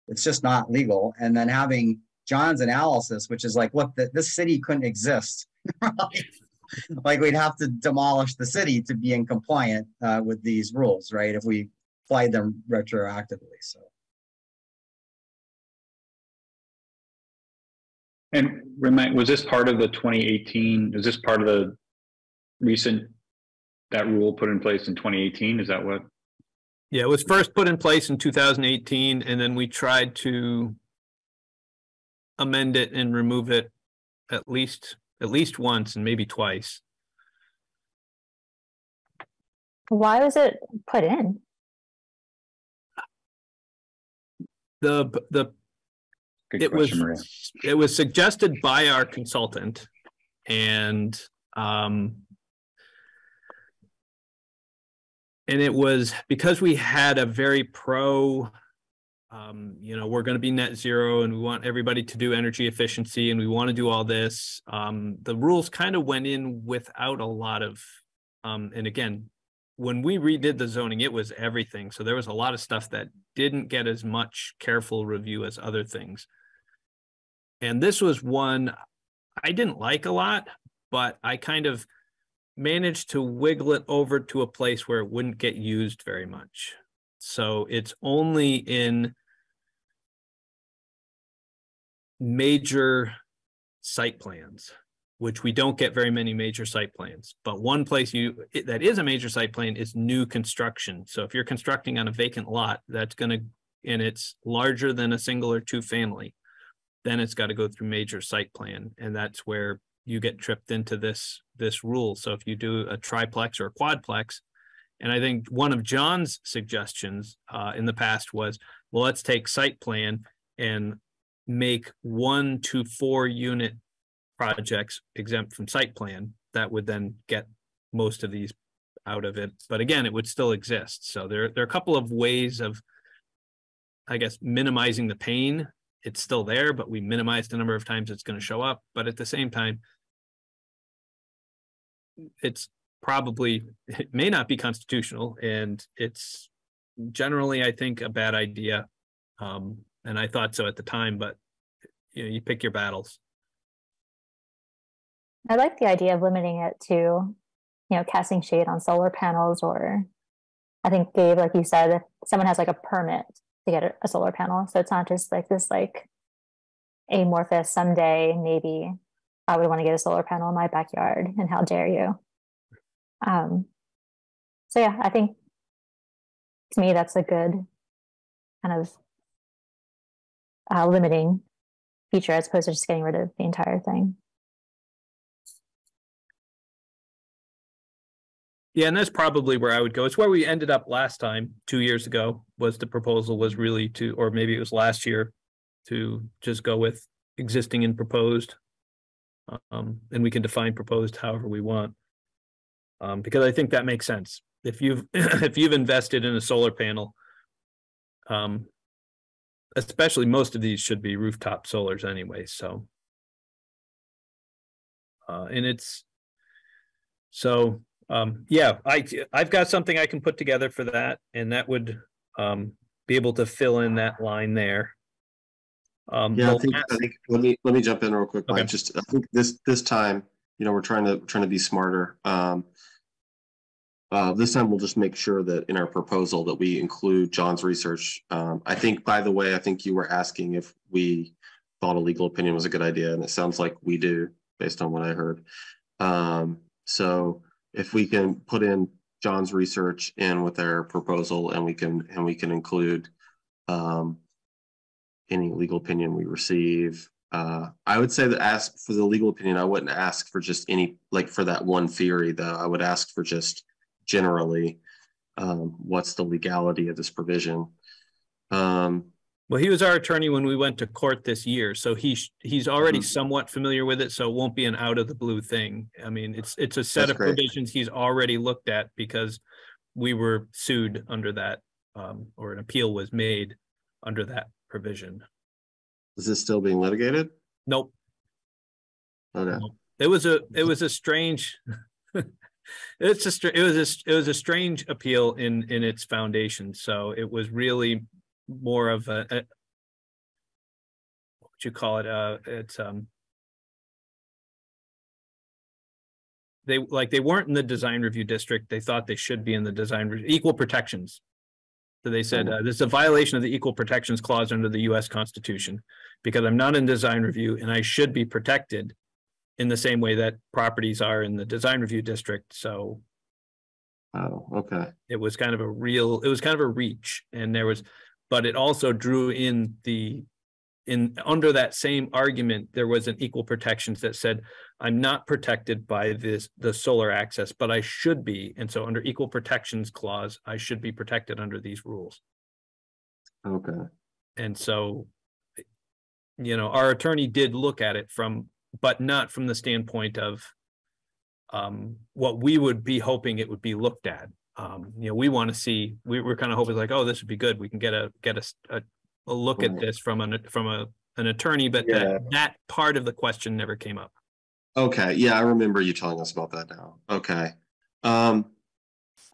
it's just not legal, and then having John's analysis, which is like, look, that this city couldn't exist. like we'd have to demolish the city to be in compliant uh, with these rules, right? If we applied them retroactively. So. And remind, was this part of the 2018? Is this part of the recent, that rule put in place in 2018? Is that what? Yeah, it was first put in place in 2018, and then we tried to amend it and remove it at least at least once and maybe twice. Why was it put in? The the Good it question, was Maria. it was suggested by our consultant, and um, and it was because we had a very pro um, you know we're going to be net zero and we want everybody to do energy efficiency and we want to do all this um, the rules kind of went in without a lot of um, and again when we redid the zoning it was everything. So there was a lot of stuff that didn't get as much careful review as other things. And this was one i didn't like a lot but i kind of managed to wiggle it over to a place where it wouldn't get used very much. So it's only in major site plans, which we don't get very many major site plans. But one place you that is a major site plan is new construction. So if you're constructing on a vacant lot, that's going to and it's larger than a single or two family, then it's got to go through major site plan, and that's where you get tripped into this this rule. So if you do a triplex or a quadplex, and I think one of John's suggestions uh, in the past was, well, let's take site plan and make one to four unit projects exempt from site plan. That would then get most of these out of it. But again, it would still exist. So there, there are a couple of ways of, I guess, minimizing the pain. It's still there, but we minimize the number of times it's going to show up. But at the same time, it's probably it may not be constitutional and it's generally i think a bad idea um, and i thought so at the time but you know you pick your battles I like the idea of limiting it to, you know, casting shade on solar panels or I think Gabe, like you said, if someone has like a permit to get a, solar panel. So it's not just like this like amorphous someday, maybe I would want to get a solar panel in my backyard, and how dare you? Um, so yeah, I think to me that's a good kind of uh, limiting feature as opposed to just getting rid of the entire thing. Yeah, and that's probably where I would go. It's where we ended up last time, two years ago, was the proposal was really to, or maybe it was last year, to just go with existing and proposed. Um, and we can define proposed however we want. Um, because I think that makes sense. If you've if you've invested in a solar panel, um, especially most of these should be rooftop solars anyway. So, uh, and it's so um, yeah, I I've got something I can put together for that, and that would um, be able to fill in that line there. Um, Yeah, I think, I think, let me, let me jump in real quick, Okay. Mike, just, I think this, this time, you know, we're trying to, trying to be smarter, um. Uh, this time we'll just make sure that in our proposal that we include John's research. Um, I think, by the way, I think you were asking if we thought a legal opinion was a good idea, and it sounds like we do, based on what I heard. Um, so if we can put in John's research in with our proposal and we can, and we can include, um, any legal opinion we receive. Uh, I would say that ask for the legal opinion, I wouldn't ask for just any, like for that one theory though. I would ask for just generally, um, what's the legality of this provision? Um, well, he was our attorney when we went to court this year, so he's he's already Mhm. somewhat familiar with it, so it won't be an out of the blue thing. I mean, it's it's a set That's of great. provisions he's already looked at because we were sued under that, um, or an appeal was made under that provision. is this still being litigated? Nope, Okay, It was a, it was a strange. It's just, it was a, it was a strange appeal in, in its foundation, so it was really more of a, a. What would you call it, uh, it's, um. They, like, they weren't in the design review district, they thought they should be in the design, equal protections. So they said, uh, this is a violation of the equal protections clause under the US Constitution. Because I'm not in design review and I should be protected in the same way that properties are in the design review district. So oh, okay, it was kind of a real, it was kind of a reach and there was, but it also drew in the, in, under that same argument, there was an equal protections that said, I'm not protected by this, the solar access, but I should be. And so under equal protections clause, I should be protected under these rules. okay, And so, you know, our attorney did look at it from, but not from the standpoint of um, what we would be hoping it would be looked at. Um, you know, we want to see, we were kind of hoping like, oh, this would be good. We can get a, get a, a look at this from an, from a, an attorney, but Yeah. that, that part of the question never came up. okay, yeah, I remember you telling us about that now, okay. Um,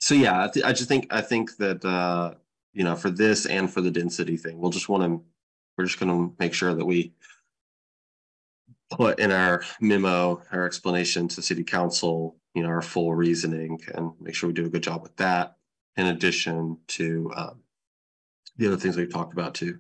so yeah, I, thi- I just think, I think that, uh, you know, for this and for the density thing, we'll just want to, we're just gonna make sure that we put in our memo, our explanation to city council, you know, our full reasoning and make sure we do a good job with that. In addition to, um, the other things we've talked about too.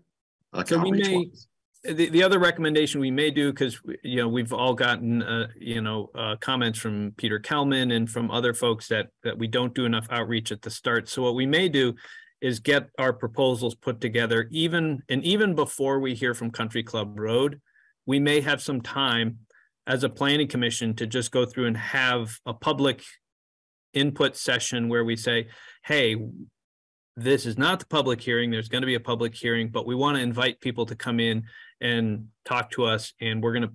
Like So we may- ones. The, the other recommendation we may do, because, you know, we've all gotten, uh, you know, uh, comments from Peter Kelman and from other folks that, that we don't do enough outreach at the start. So what we may do is get our proposals put together even, and even before we hear from Country Club Road, we may have some time as a planning commission to just go through and have a public input session where we say, hey, this is not the public hearing. There's going to be a public hearing, but we want to invite people to come in and talk to us and we're going to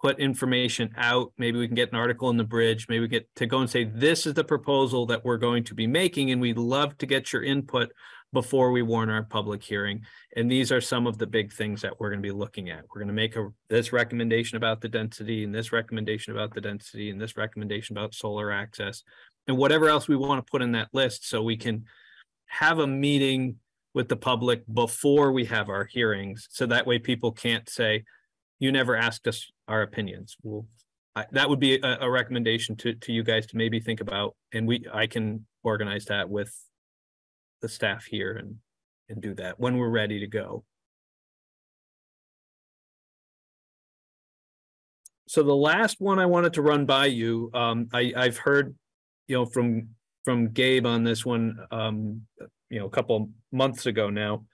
put information out. Maybe we can get an article in the bridge. Maybe we get to go and say, this is the proposal that we're going to be making and we'd love to get your input before we warn our public hearing. And these are some of the big things that we're going to be looking at. We're going to make a, this recommendation about the density and this recommendation about the density and this recommendation about solar access and whatever else we want to put in that list so we can have a meeting with the public before we have our hearings. So that way people can't say, you never asked us our opinions. Well, I, that would be a, a recommendation to, to you guys to maybe think about, and we, I can organize that with the staff here and, and do that when we're ready to go. so the last one I wanted to run by you, um, I, I've heard, you know, from, from Gabe on this one, um, you know, a couple months ago now.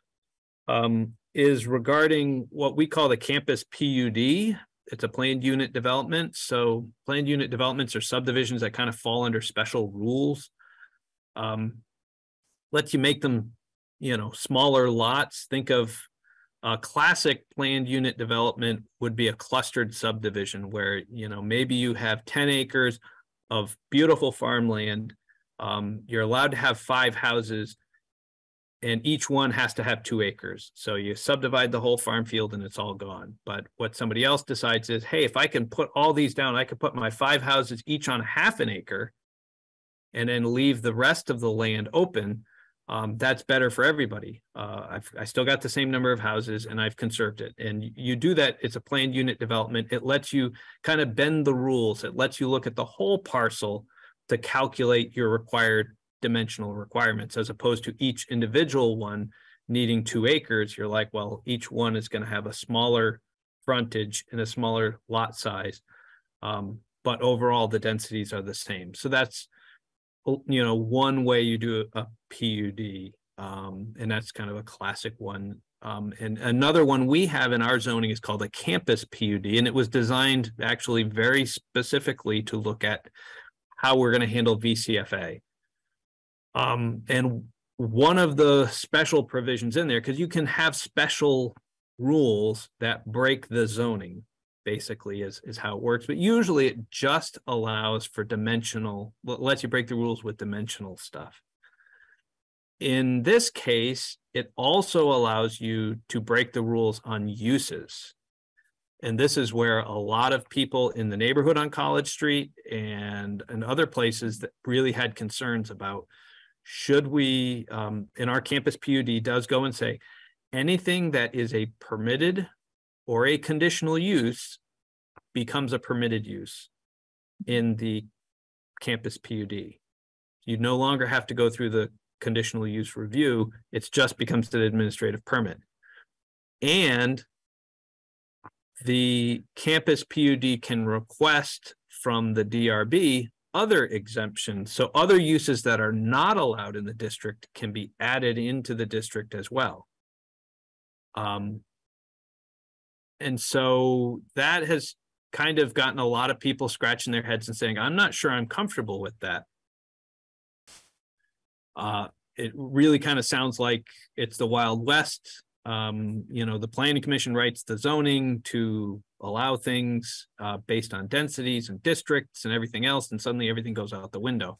Um, is regarding what we call the campus PUD. It's a planned unit development. So planned unit developments are subdivisions that kind of fall under special rules. Um, let you make them, you know, smaller lots. Think of a classic planned unit development would be a clustered subdivision where, you know, maybe you have 10 acres of beautiful farmland. Um, you're allowed to have five houses and each one has to have two acres. So you subdivide the whole farm field and it's all gone. But what somebody else decides is, hey, if I can put all these down, I could put my five houses each on half an acre and then leave the rest of the land open. Um, that's better for everybody. Uh, I've I still got the same number of houses and I've conserved it. And you do that, it's a planned unit development. It lets you kind of bend the rules. It lets you look at the whole parcel to calculate your required dimensional requirements as opposed to each individual one needing two acres. You're like, well, each one is going to have a smaller frontage and a smaller lot size. Um, but overall, the densities are the same. So that's, you know, one way you do a PUD. Um, and that's kind of a classic one. Um, and another one we have in our zoning is called a campus PUD, and it was designed actually very specifically to look at how we're going to handle VCFA. Um, and one of the special provisions in there, because you can have special rules that break the zoning, basically, is, is how it works. But usually it just allows for dimensional, lets you break the rules with dimensional stuff. In this case, it also allows you to break the rules on uses. And this is where a lot of people in the neighborhood on College Street and, and other places that really had concerns about should we, um, in our campus PUD does go and say, anything that is a permitted or a conditional use becomes a permitted use in the campus PUD. You no longer have to go through the conditional use review. It just becomes an administrative permit. And the campus PUD can request from the DRB other exemptions. So other uses that are not allowed in the district can be added into the district as well. Um, and so that has kind of gotten a lot of people scratching their heads and saying, I'm not sure I'm comfortable with that. Uh, it really kind of sounds like it's the Wild West. Um, you know, the planning commission writes the zoning to allow things uh, based on densities and districts and everything else, and suddenly everything goes out the window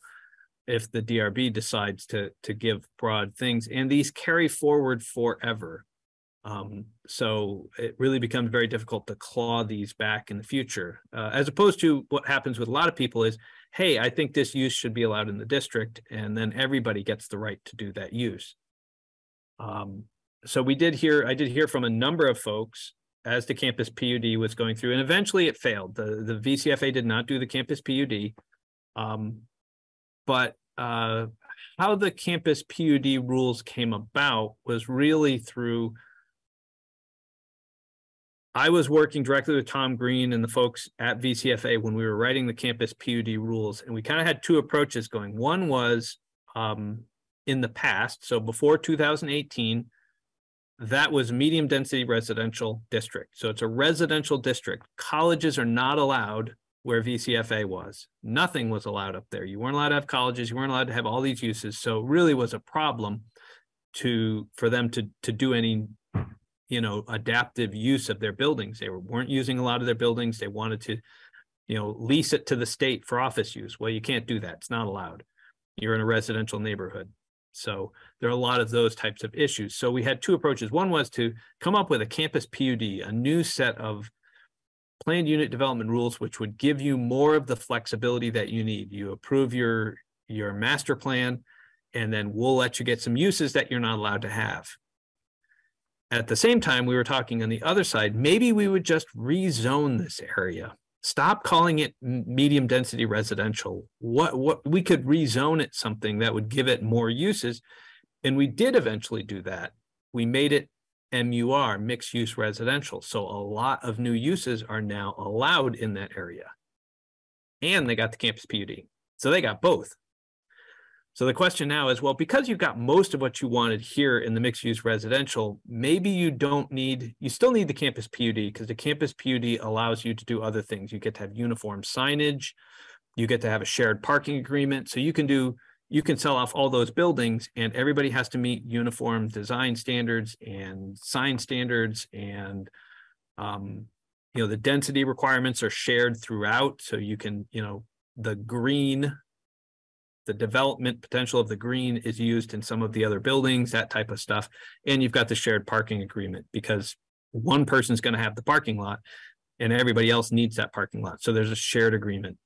if the DRB decides to to give broad things, and these carry forward forever. Um, so it really becomes very difficult to claw these back in the future, uh, as opposed to what happens with a lot of people is, hey, I think this use should be allowed in the district, and then everybody gets the right to do that use. Um, so we did hear, I did hear from a number of folks as the campus PUD was going through, and eventually it failed. The the VCFA did not do the campus PUD, um, but uh, how the campus PUD rules came about was really through. I was working directly with Tom Greene and the folks at VCFA when we were writing the campus PUD rules, and we kind of had two approaches going. One was um, in the past, so before 2018 that was medium density residential district. So it's a residential district. Colleges are not allowed where VCFA was. Nothing was allowed up there. You weren't allowed to have colleges. You weren't allowed to have all these uses. So really was a problem to for them to to do any you know adaptive use of their buildings. They were, weren't using a lot of their buildings. They wanted to you know lease it to the state for office use. Well, you can't do that. It's not allowed. You're in a residential neighborhood. So there are a lot of those types of issues. So we had two approaches. One was to come up with a campus PUD, a new set of planned unit development rules, which would give you more of the flexibility that you need. You approve your, your master plan, and then we'll let you get some uses that you're not allowed to have. At the same time, we were talking on the other side, maybe we would just rezone this area stop calling it medium density residential. What what we could rezone it something that would give it more uses. And we did eventually do that. We made it MUR, mixed use residential. So a lot of new uses are now allowed in that area. And they got the campus PUD. So they got both. So the question now is, well, because you've got most of what you wanted here in the mixed use residential, maybe you don't need, you still need the campus PUD because the campus PUD allows you to do other things. You get to have uniform signage, you get to have a shared parking agreement. So you can do, you can sell off all those buildings and everybody has to meet uniform design standards and sign standards and, um, you know, the density requirements are shared throughout. So you can, you know, the green the development potential of the green is used in some of the other buildings, that type of stuff. And you've got the shared parking agreement because one person's going to have the parking lot and everybody else needs that parking lot. So there's a shared agreement.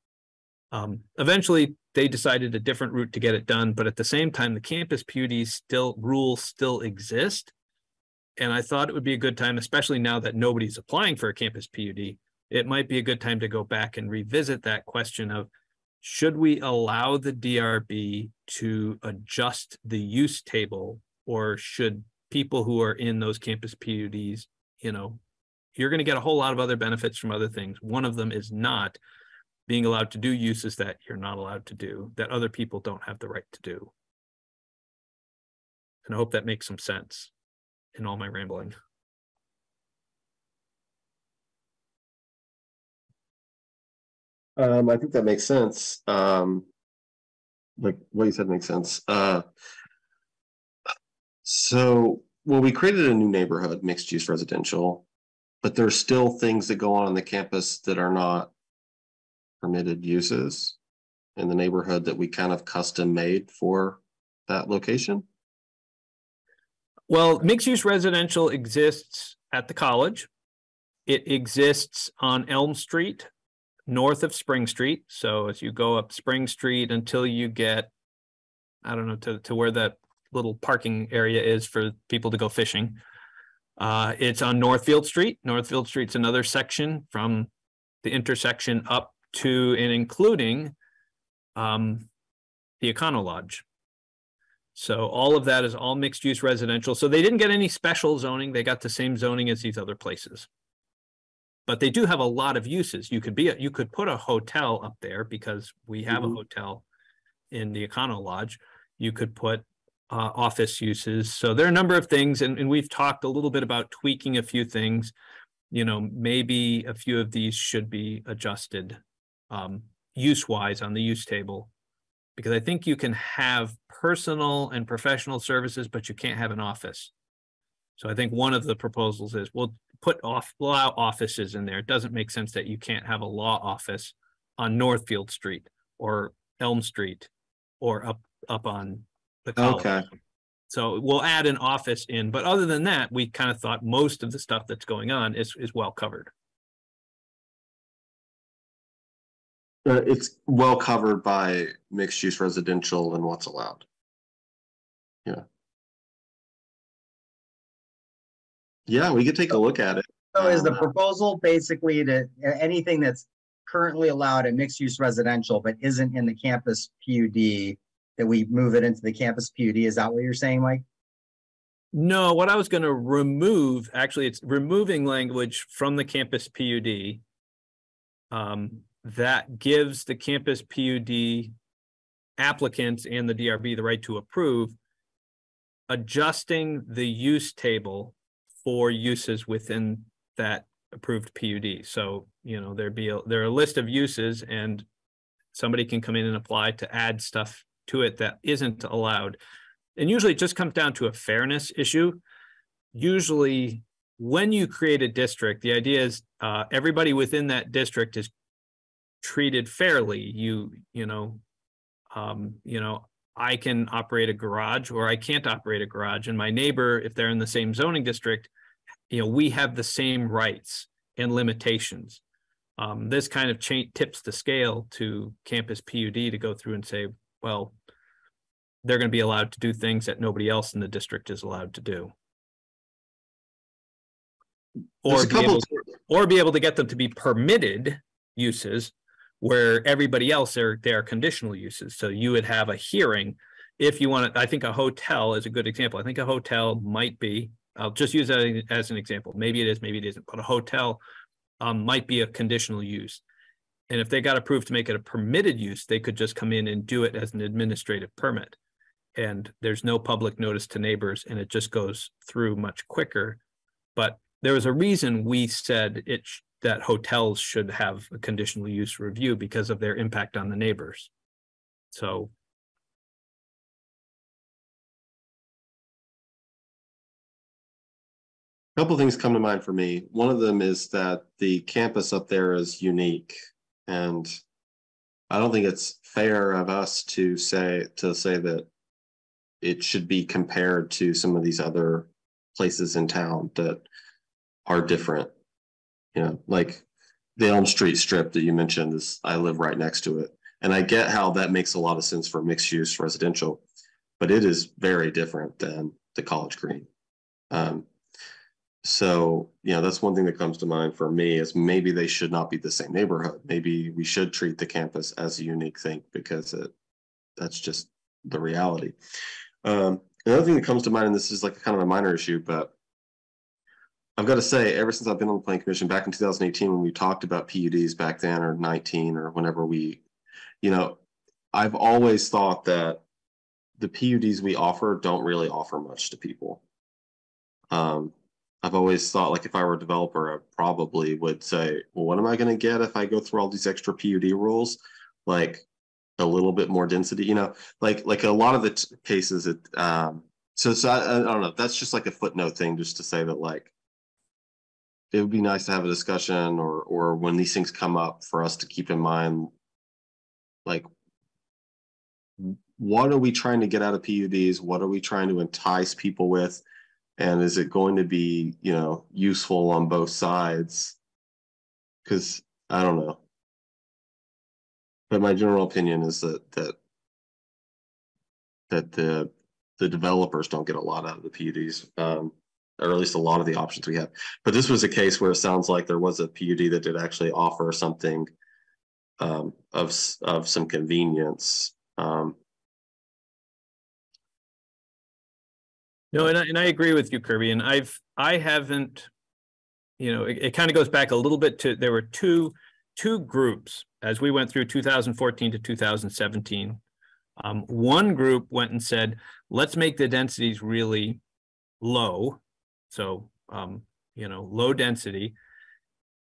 Um, eventually, they decided a different route to get it done, but at the same time, the campus PUD still rules still exist. And I thought it would be a good time, especially now that nobody's applying for a campus PUD, it might be a good time to go back and revisit that question of should we allow the DRB to adjust the use table or should people who are in those campus PUDs, you know, you're going to get a whole lot of other benefits from other things. One of them is not being allowed to do uses that you're not allowed to do, that other people don't have the right to do. And I hope that makes some sense in all my rambling. Um, I think that makes sense. Um, like what you said makes sense. Uh, so, well, we created a new neighborhood, mixed use residential, but there's still things that go on on the campus that are not permitted uses in the neighborhood that we kind of custom made for that location. Well, mixed use residential exists at the college. It exists on Elm Street north of Spring Street. So as you go up Spring Street until you get, I don't know, to, to where that little parking area is for people to go fishing. Uh, it's on Northfield Street. Northfield Street's another section from the intersection up to and including um, the Econo Lodge. So all of that is all mixed use residential. So they didn't get any special zoning. They got the same zoning as these other places but they do have a lot of uses. You could be a, you could put a hotel up there because we have mm-hmm. a hotel in the Econo Lodge. You could put uh, office uses. So there are a number of things, and, and we've talked a little bit about tweaking a few things. You know, maybe a few of these should be adjusted um, use wise on the use table because I think you can have personal and professional services, but you can't have an office. So I think one of the proposals is we'll put off law offices in there. It doesn't make sense that you can't have a law office on Northfield Street or Elm Street or up up on the college. Okay. So we'll add an office in, but other than that, we kind of thought most of the stuff that's going on is is well covered. Uh, it's well covered by mixed use residential and what's allowed. Yeah. Yeah, we could take a look at it. So is the um, proposal basically to anything that's currently allowed in mixed use residential but isn't in the campus PUD that we move it into the campus PUD? Is that what you're saying, Mike? No, what I was going to remove, actually, it's removing language from the campus PUD um, that gives the campus PUD applicants and the DRB the right to approve, adjusting the use table for uses within that approved PUD. So, you know, there'd be a, there are a list of uses and somebody can come in and apply to add stuff to it that isn't allowed. And usually it just comes down to a fairness issue. Usually when you create a district, the idea is uh, everybody within that district is treated fairly. You, you know, um, you know, I can operate a garage or I can't operate a garage. And my neighbor, if they're in the same zoning district, you know, we have the same rights and limitations. Um, this kind of tips the scale to campus PUD to go through and say, well, they're going to be allowed to do things that nobody else in the district is allowed to do. Or be, able to, or be able to get them to be permitted uses where everybody else are they are conditional uses. So you would have a hearing if you want to. I think a hotel is a good example. I think a hotel might be I'll just use that as an example. Maybe it is, maybe it isn't, but a hotel um, might be a conditional use. And if they got approved to make it a permitted use, they could just come in and do it as an administrative permit. And there's no public notice to neighbors and it just goes through much quicker. But there was a reason we said it that hotels should have a conditional use review because of their impact on the neighbors. So A couple things come to mind for me. One of them is that the campus up there is unique, and I don't think it's fair of us to say to say that it should be compared to some of these other places in town that are different. You know, like the Elm Street strip that you mentioned is I live right next to it. And I get how that makes a lot of sense for mixed use residential, but it is very different than the college green. Um, so, you know, that's one thing that comes to mind for me is maybe they should not be the same neighborhood. Maybe we should treat the campus as a unique thing because it that's just the reality. Um, another thing that comes to mind, and this is like kind of a minor issue, but I've got to say, ever since I've been on the Planning Commission back in 2018, when we talked about PUDs back then, or 19, or whenever we, you know, I've always thought that the PUDs we offer don't really offer much to people. Um, I've always thought like if I were a developer, I probably would say, well, what am I going to get if I go through all these extra PUD rules? Like a little bit more density, you know, like like a lot of the cases. It um, so so I, I don't know. That's just like a footnote thing, just to say that like it would be nice to have a discussion or or when these things come up for us to keep in mind, like what are we trying to get out of PUDs? What are we trying to entice people with? and is it going to be you know useful on both sides because i don't know but my general opinion is that that that the the developers don't get a lot out of the PUDs, um, or at least a lot of the options we have. But this was a case where it sounds like there was a PUD that did actually offer something um, of of some convenience. Um, No, and I, and I agree with you, Kirby. And I've I haven't, you know, it, it kind of goes back a little bit to there were two two groups as we went through 2014 to 2017. Um, one group went and said, let's make the densities really low, so um, you know, low density,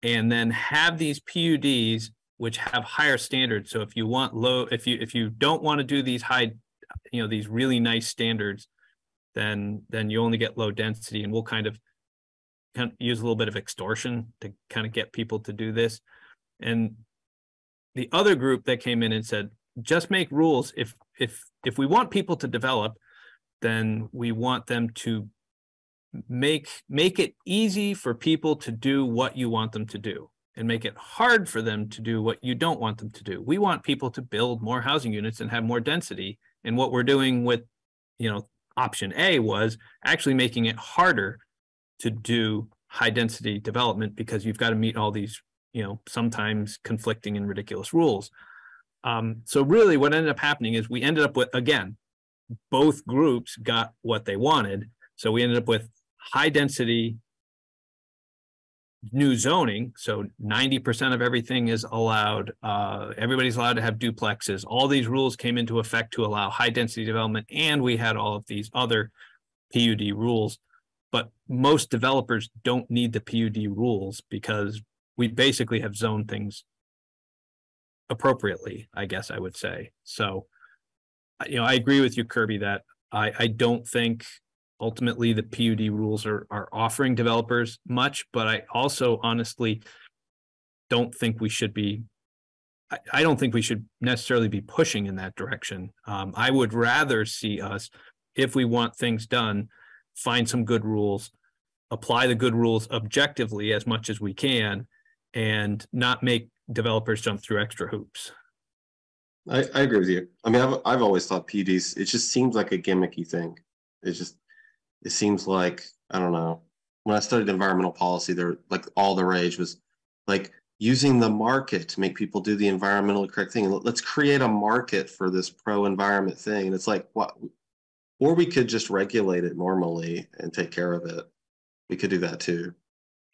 and then have these PUDs which have higher standards. So if you want low, if you if you don't want to do these high, you know, these really nice standards, then then you only get low density. And we'll kind of kind of use a little bit of extortion to kind of get people to do this. And the other group that came in and said just make rules. If if if we want people to develop then we want them to make make it easy for people to do what you want them to do and make it hard for them to do what you don't want them to do we want people to build more housing units and have more density and what we're doing with you know option A was actually making it harder to do high density development because you've got to meet all these, you know, sometimes conflicting and ridiculous rules. Um, so really what ended up happening is we ended up with, again, both groups got what they wanted. So we ended up with high density new zoning, so 90% of everything is allowed. Uh, everybody's allowed to have duplexes. All these rules came into effect to allow high density development, and we had all of these other PUD rules. But most developers don't need the PUD rules because we basically have zoned things appropriately, I guess I would say. So, you know, I agree with you, Kirby, that I, I don't think ultimately the PUD rules are are offering developers much, but I also honestly don't think we should be. I, don't think we should necessarily be pushing in that direction. Um, I would rather see us, if we want things done, find some good rules, apply the good rules objectively as much as we can, and not make developers jump through extra hoops. I, I agree with you. I mean, I've I've always thought PUDs. It just seems like a gimmicky thing. It's just it seems like I don't know. When I studied environmental policy, there like all the rage was like using the market to make people do the environmentally correct thing. Let's create a market for this pro environment thing. And it's like, what? or we could just regulate it normally and take care of it. We could do that too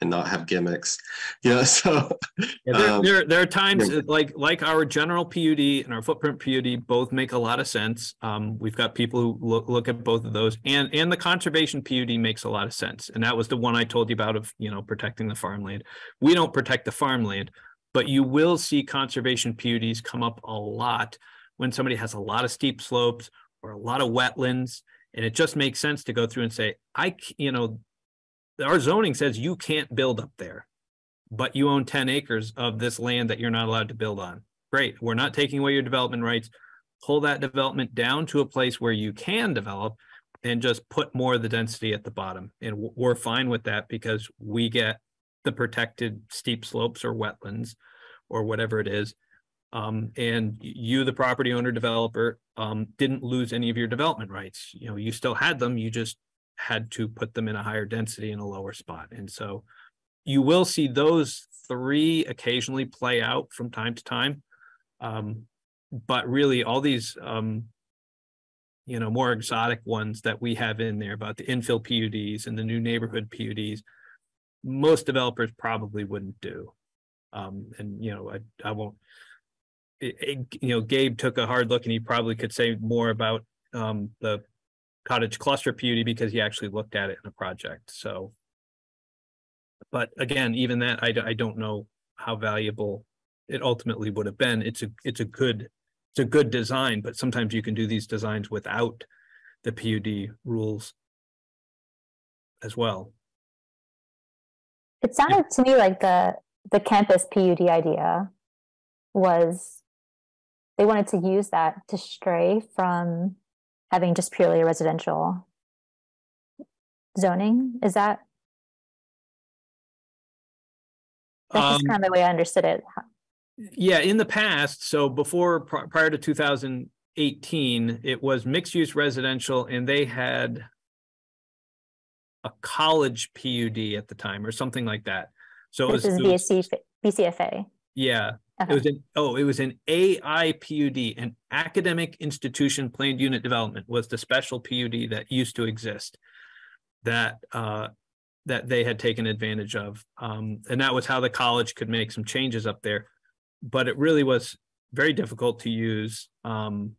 and not have gimmicks. You know, so Yeah, there, um, there, there are times yeah. like like our general PUD and our footprint PUD both make a lot of sense. Um, we've got people who look look at both of those, and and the conservation PUD makes a lot of sense. And that was the one I told you about of you know protecting the farmland. We don't protect the farmland, but you will see conservation PUDs come up a lot when somebody has a lot of steep slopes or a lot of wetlands, and it just makes sense to go through and say, i you know, our zoning says you can't build up there but you own 10 acres of this land that you're not allowed to build on. Great. We're not taking away your development rights. Pull that development down to a place where you can develop and just put more of the density at the bottom. And we're fine with that because we get the protected steep slopes or wetlands or whatever it is. Um, and you, the property owner developer, um, didn't lose any of your development rights. You know, you still had them, you just had to put them in a higher density in a lower spot. And so you will see those three occasionally play out from time to time. Um, but really all these, um, you know, more exotic ones that we have in there about the infill PUDs and the new neighborhood PUDs, most developers probably wouldn't do. Um, and you know, I, I won't, it, it- you know, Gabe took a hard look and he probably could say more about, um, the cottage cluster PUD because he actually looked at it in a project. So but again, even that, I, I don't know how valuable it ultimately would have been. It's a, it's a good, it's a good design, but sometimes you can do these designs without the PUD rules as well. It sounded to me like the the campus PUD idea was they wanted to use that to stray from having just purely a residential zoning. Is that that's Um, just kind of the way I understood it. Yeah, in the past, so before, pri- prior to two thousand eighteen, it was mixed-use residential and they had a college PUD at the time or something like that. So it was, This is it was- VSC, Yeah, It was an, oh, it was an AIPUD, an academic institution planned unit development was the special PUD that used to exist. That, uh, that they had taken advantage of. Um, and that was how the college could make some changes up there. But it really was very difficult to use, um,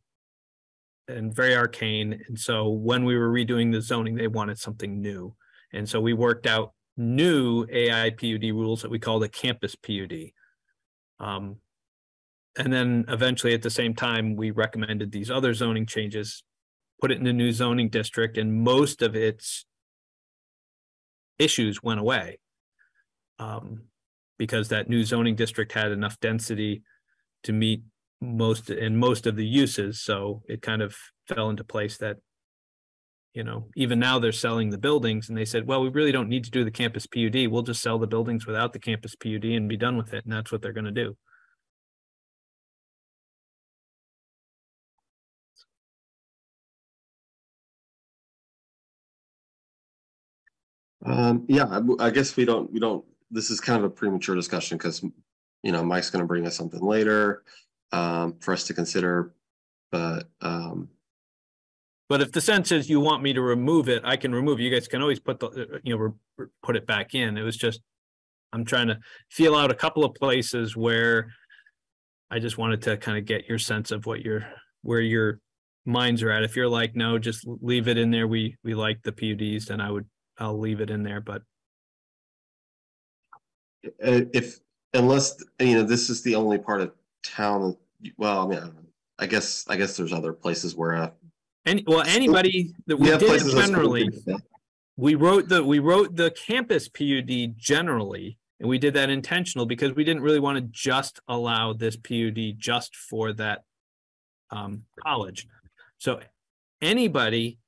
and very arcane. And so when we were redoing the zoning, they wanted something new. And so we worked out new AIPUD rules that we call the campus PUD. Um, and then eventually at the same time, we recommended these other zoning changes, put it in the new zoning district and most of its issues went away. Um, because that new zoning district had enough density to meet most, and most of the uses, so it kind of fell into place that you know, even now they're selling the buildings and they said, well, we really don't need to do the campus PUD. We'll just sell the buildings without the campus PUD and be done with it. And that's what they're gonna do. Um, yeah, I guess we don't, we don't, this is kind of a premature discussion because, you know, Mike's gonna bring us something later um, for us to consider. But, um, But if the sense is you want me to remove it, I can remove, it. you guys can always put the, uh, you know, re- put it back in. It was just, I'm trying to feel out a couple of places where I just wanted to kind of get your sense of what your, where your minds are at. If you're like, no, just leave it in there. We, we like the PUDs, then I would, I'll leave it in there, but uh, if, unless, you know, this is the only part of town, well, I mean, I. I guess, I guess there's other places where, uh, any, well, anybody that we have did generally. we wrote the we wrote the campus PUD generally, and we did that intentional because we didn't really want to just allow this PUD just for that um, college. So anybody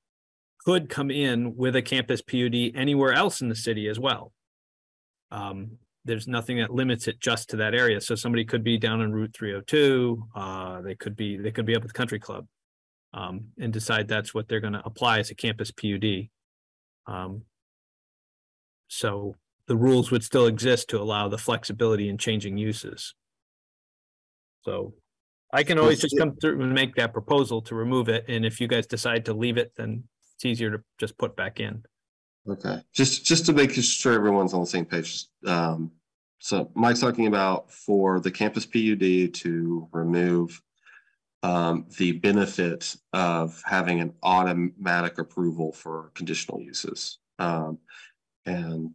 could come in with a campus PUD anywhere else in the city as well. Um, there's nothing that limits it just to that area. So somebody could be down on Route 302. Uh, they could be they could be up at the country club um, and decide that's what they're going to apply as a campus PUD. Um, so the rules would still exist to allow the flexibility in changing uses. So I can always just come through and make that proposal to remove it, and if you guys decide to leave it, then it's easier to just put back in. Okay, just, just to make sure everyone's on the same page. Um, so Mike's talking about for the campus PUD to remove um, the benefit of having an automatic approval for conditional uses. Um, and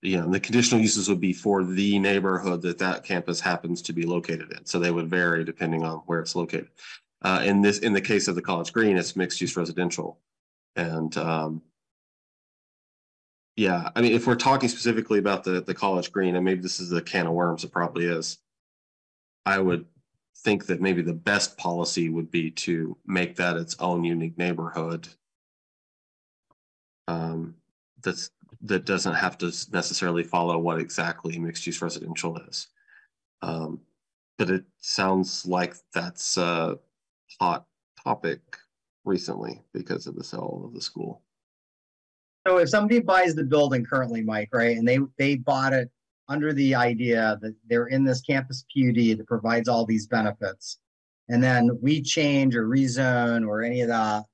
you know, the conditional uses would be for the neighborhood that that campus happens to be located in. So they would vary depending on where it's located. Uh, in this, in the case of the College Green, it's mixed use residential. And um, yeah, I mean, if we're talking specifically about the, the College Green, and maybe this is a can of worms, it probably is. I would think that maybe the best policy would be to make that its own unique neighborhood. Um, that's, that doesn't have to necessarily follow what exactly mixed use residential is. Um, but it sounds like that's a hot topic recently because of the sale of the school. So if somebody buys the building currently, Mike, right, and they, they bought it under the idea that they're in this campus PUD that provides all these benefits. And then we change or rezone or any of that,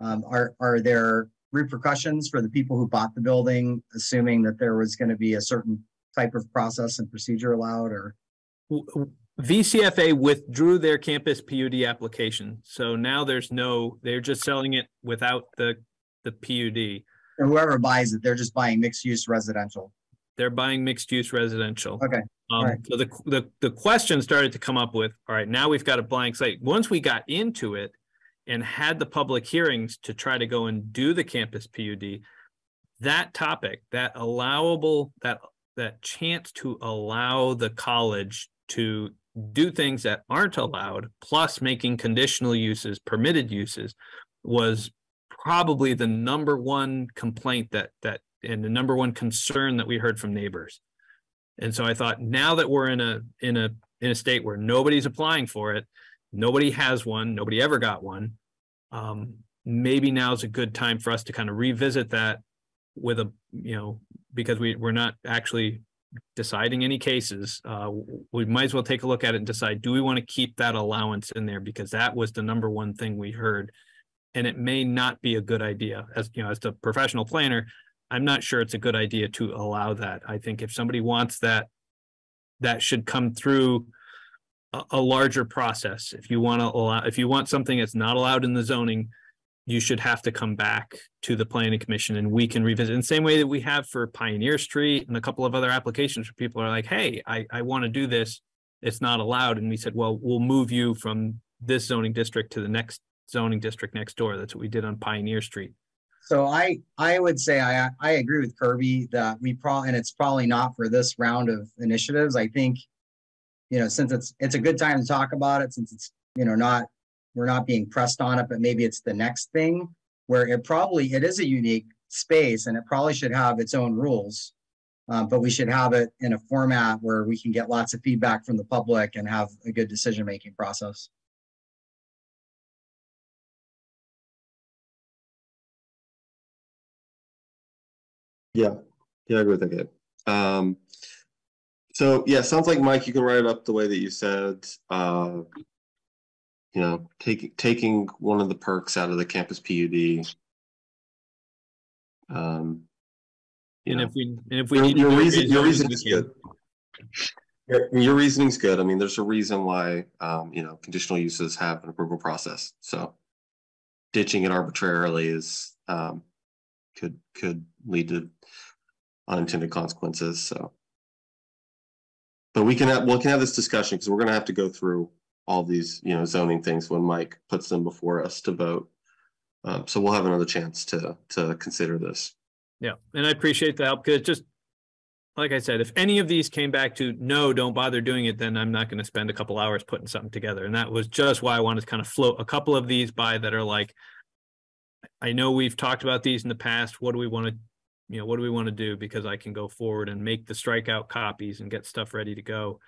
um, are, are there repercussions for the people who bought the building, assuming that there was gonna be a certain type of process and procedure allowed or? VCFA withdrew their campus PUD application, so now there's no, they're just selling it without the, the PUD. And whoever buys it, they're just buying mixed use residential. They're buying mixed use residential. Okay, Um, alright. so the, the, the question started to come up with, all right, now we've got a blank slate. Once we got into it and had the public hearings to try to go and do the campus PUD, that topic, that allowable, that, that chance to allow the college to do things that aren't allowed, plus making conditional uses, permitted uses, was probably the number one complaint that, that, and the number one concern that we heard from neighbors. And so I thought now that we're in a in a in a state where nobody's applying for it, nobody has one, nobody ever got one. Um, maybe now's a good time for us to kind of revisit that with a you know because we we're not actually deciding any cases. Uh, we might as well take a look at it and decide do we want to keep that allowance in there because that was the number one thing we heard, and it may not be a good idea as you know as the professional planner. I'm not sure it's a good idea to allow that. I think if somebody wants that, that should come through a, a larger process. If you want to allow, if you want something that's not allowed in the zoning, you should have to come back to the planning commission and we can revisit in the same way that we have for Pioneer Street and a couple of other applications where people are like, hey, I, I want to do this. It's not allowed. And we said, well, we'll move you from this zoning district to the next zoning district next door. That's what we did on Pioneer Street. So I, I would say I, I agree with Kirby that we probably, and it's probably not for this round of initiatives. I think, you know, since it's, it's a good time to talk about it, since it's, you know, not, we're not being pressed on it, but maybe it's the next thing where it probably, it is a unique space and it probably should have its own rules. Um, but we should have it in a format where we can get lots of feedback from the public and have a good decision-making process. Yeah, yeah, I agree with that. Um, so yeah, sounds like Mike, you can write it up the way that you said. Uh, you know, taking taking one of the perks out of the campus PUD. Um, And know, if we, and if we your, your reason, your reason is good. Your, your reasoning's good. I mean, there's a reason why, um, you know, conditional uses have an approval process. So ditching it arbitrarily is, um, could, could lead to unintended consequences, so. But we can have, we can have this discussion because we're gonna have to go through all these, you know, zoning things when Mike puts them before us to vote. Um, so we'll have another chance to, to consider this. Yeah, and I appreciate the help, because just, like I said, if any of these came back to, no, don't bother doing it, then I'm not gonna spend a couple hours putting something together, and that was just why I wanted to kind of float a couple of these by that are like, I know we've talked about these in the past, what do we want to, you know, what do we want to do, because I can go forward and make the strikeout copies and get stuff ready to go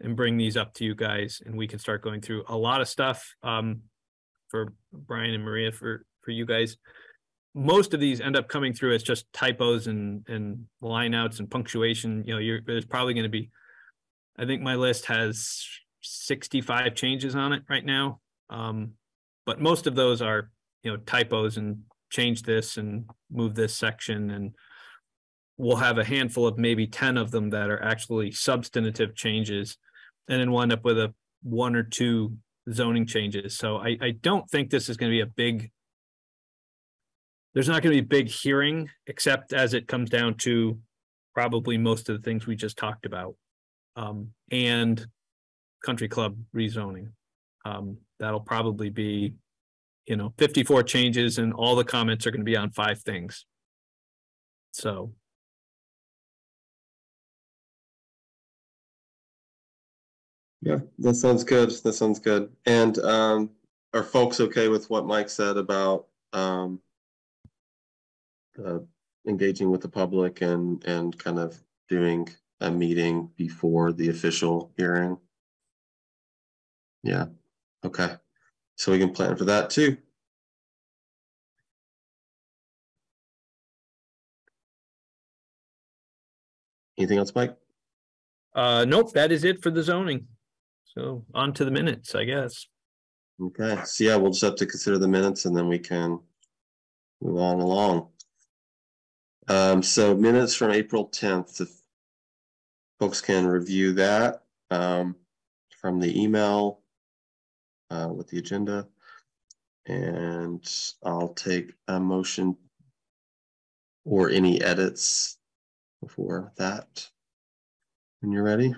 and bring these up to you guys, and we can start going through a lot of stuff, um, for Brian and Maria, for, for you guys most of these end up coming through as just typos and and lineouts and punctuation. You know, you're there's probably going to be. I think my list has sixty-five changes on it right now. Um, but most of those are, you know, typos and change this and move this section and we'll have a handful of maybe ten of them that are actually substantive changes. And then end up with a one or two zoning changes. So I, I don't think this is going to be a big there's not going to be a big hearing, except as it comes down to probably most of the things we just talked about. Um, and country club rezoning. Um, that'll probably be, you know, 54 changes and all the comments are going to be on five things. So. Yeah, that sounds good. That sounds good. And um, are folks okay with what Mike said about um, uh, engaging with the public and and kind of doing a meeting before the official hearing. Yeah, okay. So we can plan for that too. Anything else, Mike? Uh, nope, that is it for the zoning. So on to the minutes, I guess. Okay, so yeah, we'll just have to consider the minutes and then we can move on along. Um, so minutes from April tenth, if folks can review that, um, from the email, uh, with the agenda. And I'll take a motion or any edits before that. When you're ready.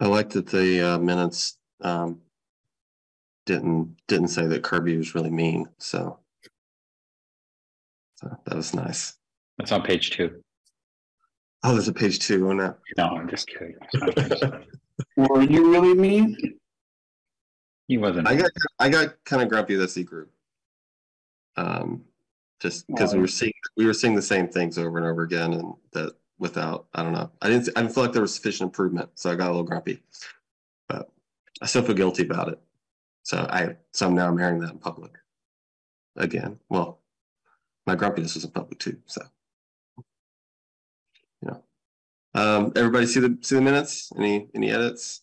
I like that the uh, minutes um, didn't didn't say that Kirby was really mean. So, so that was nice. That's on page two. Oh, there's a page two on that. No, I'm just kidding. Were you really mean? He wasn't. I got I got kind of grumpy with the group. Um, just because we were seeing we were seeing the same things over and over again, and that without I don't know. I didn't I didn't feel like there was sufficient improvement, so I got a little grumpy. But I still feel guilty about it. So I so now I'm airing that in public again. Well, my grumpiness was in public too. So you know, um, everybody see the see the minutes? Any any edits?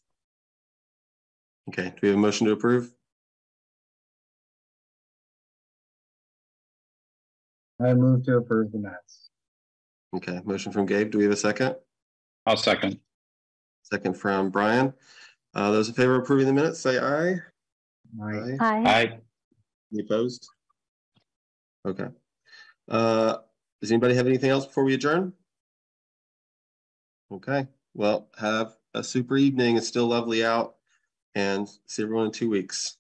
Okay, do we have a motion to approve? I move to approve the minutes. Okay, motion from Gabe. Do we have a second? I'll second. Second from Brian. Uh, those in favor of approving the minutes, say aye. Aye. Hi. Aye. Any opposed? Okay. Uh, does anybody have anything else before we adjourn? Okay, well, have a super evening. It's still lovely out and see everyone in two weeks.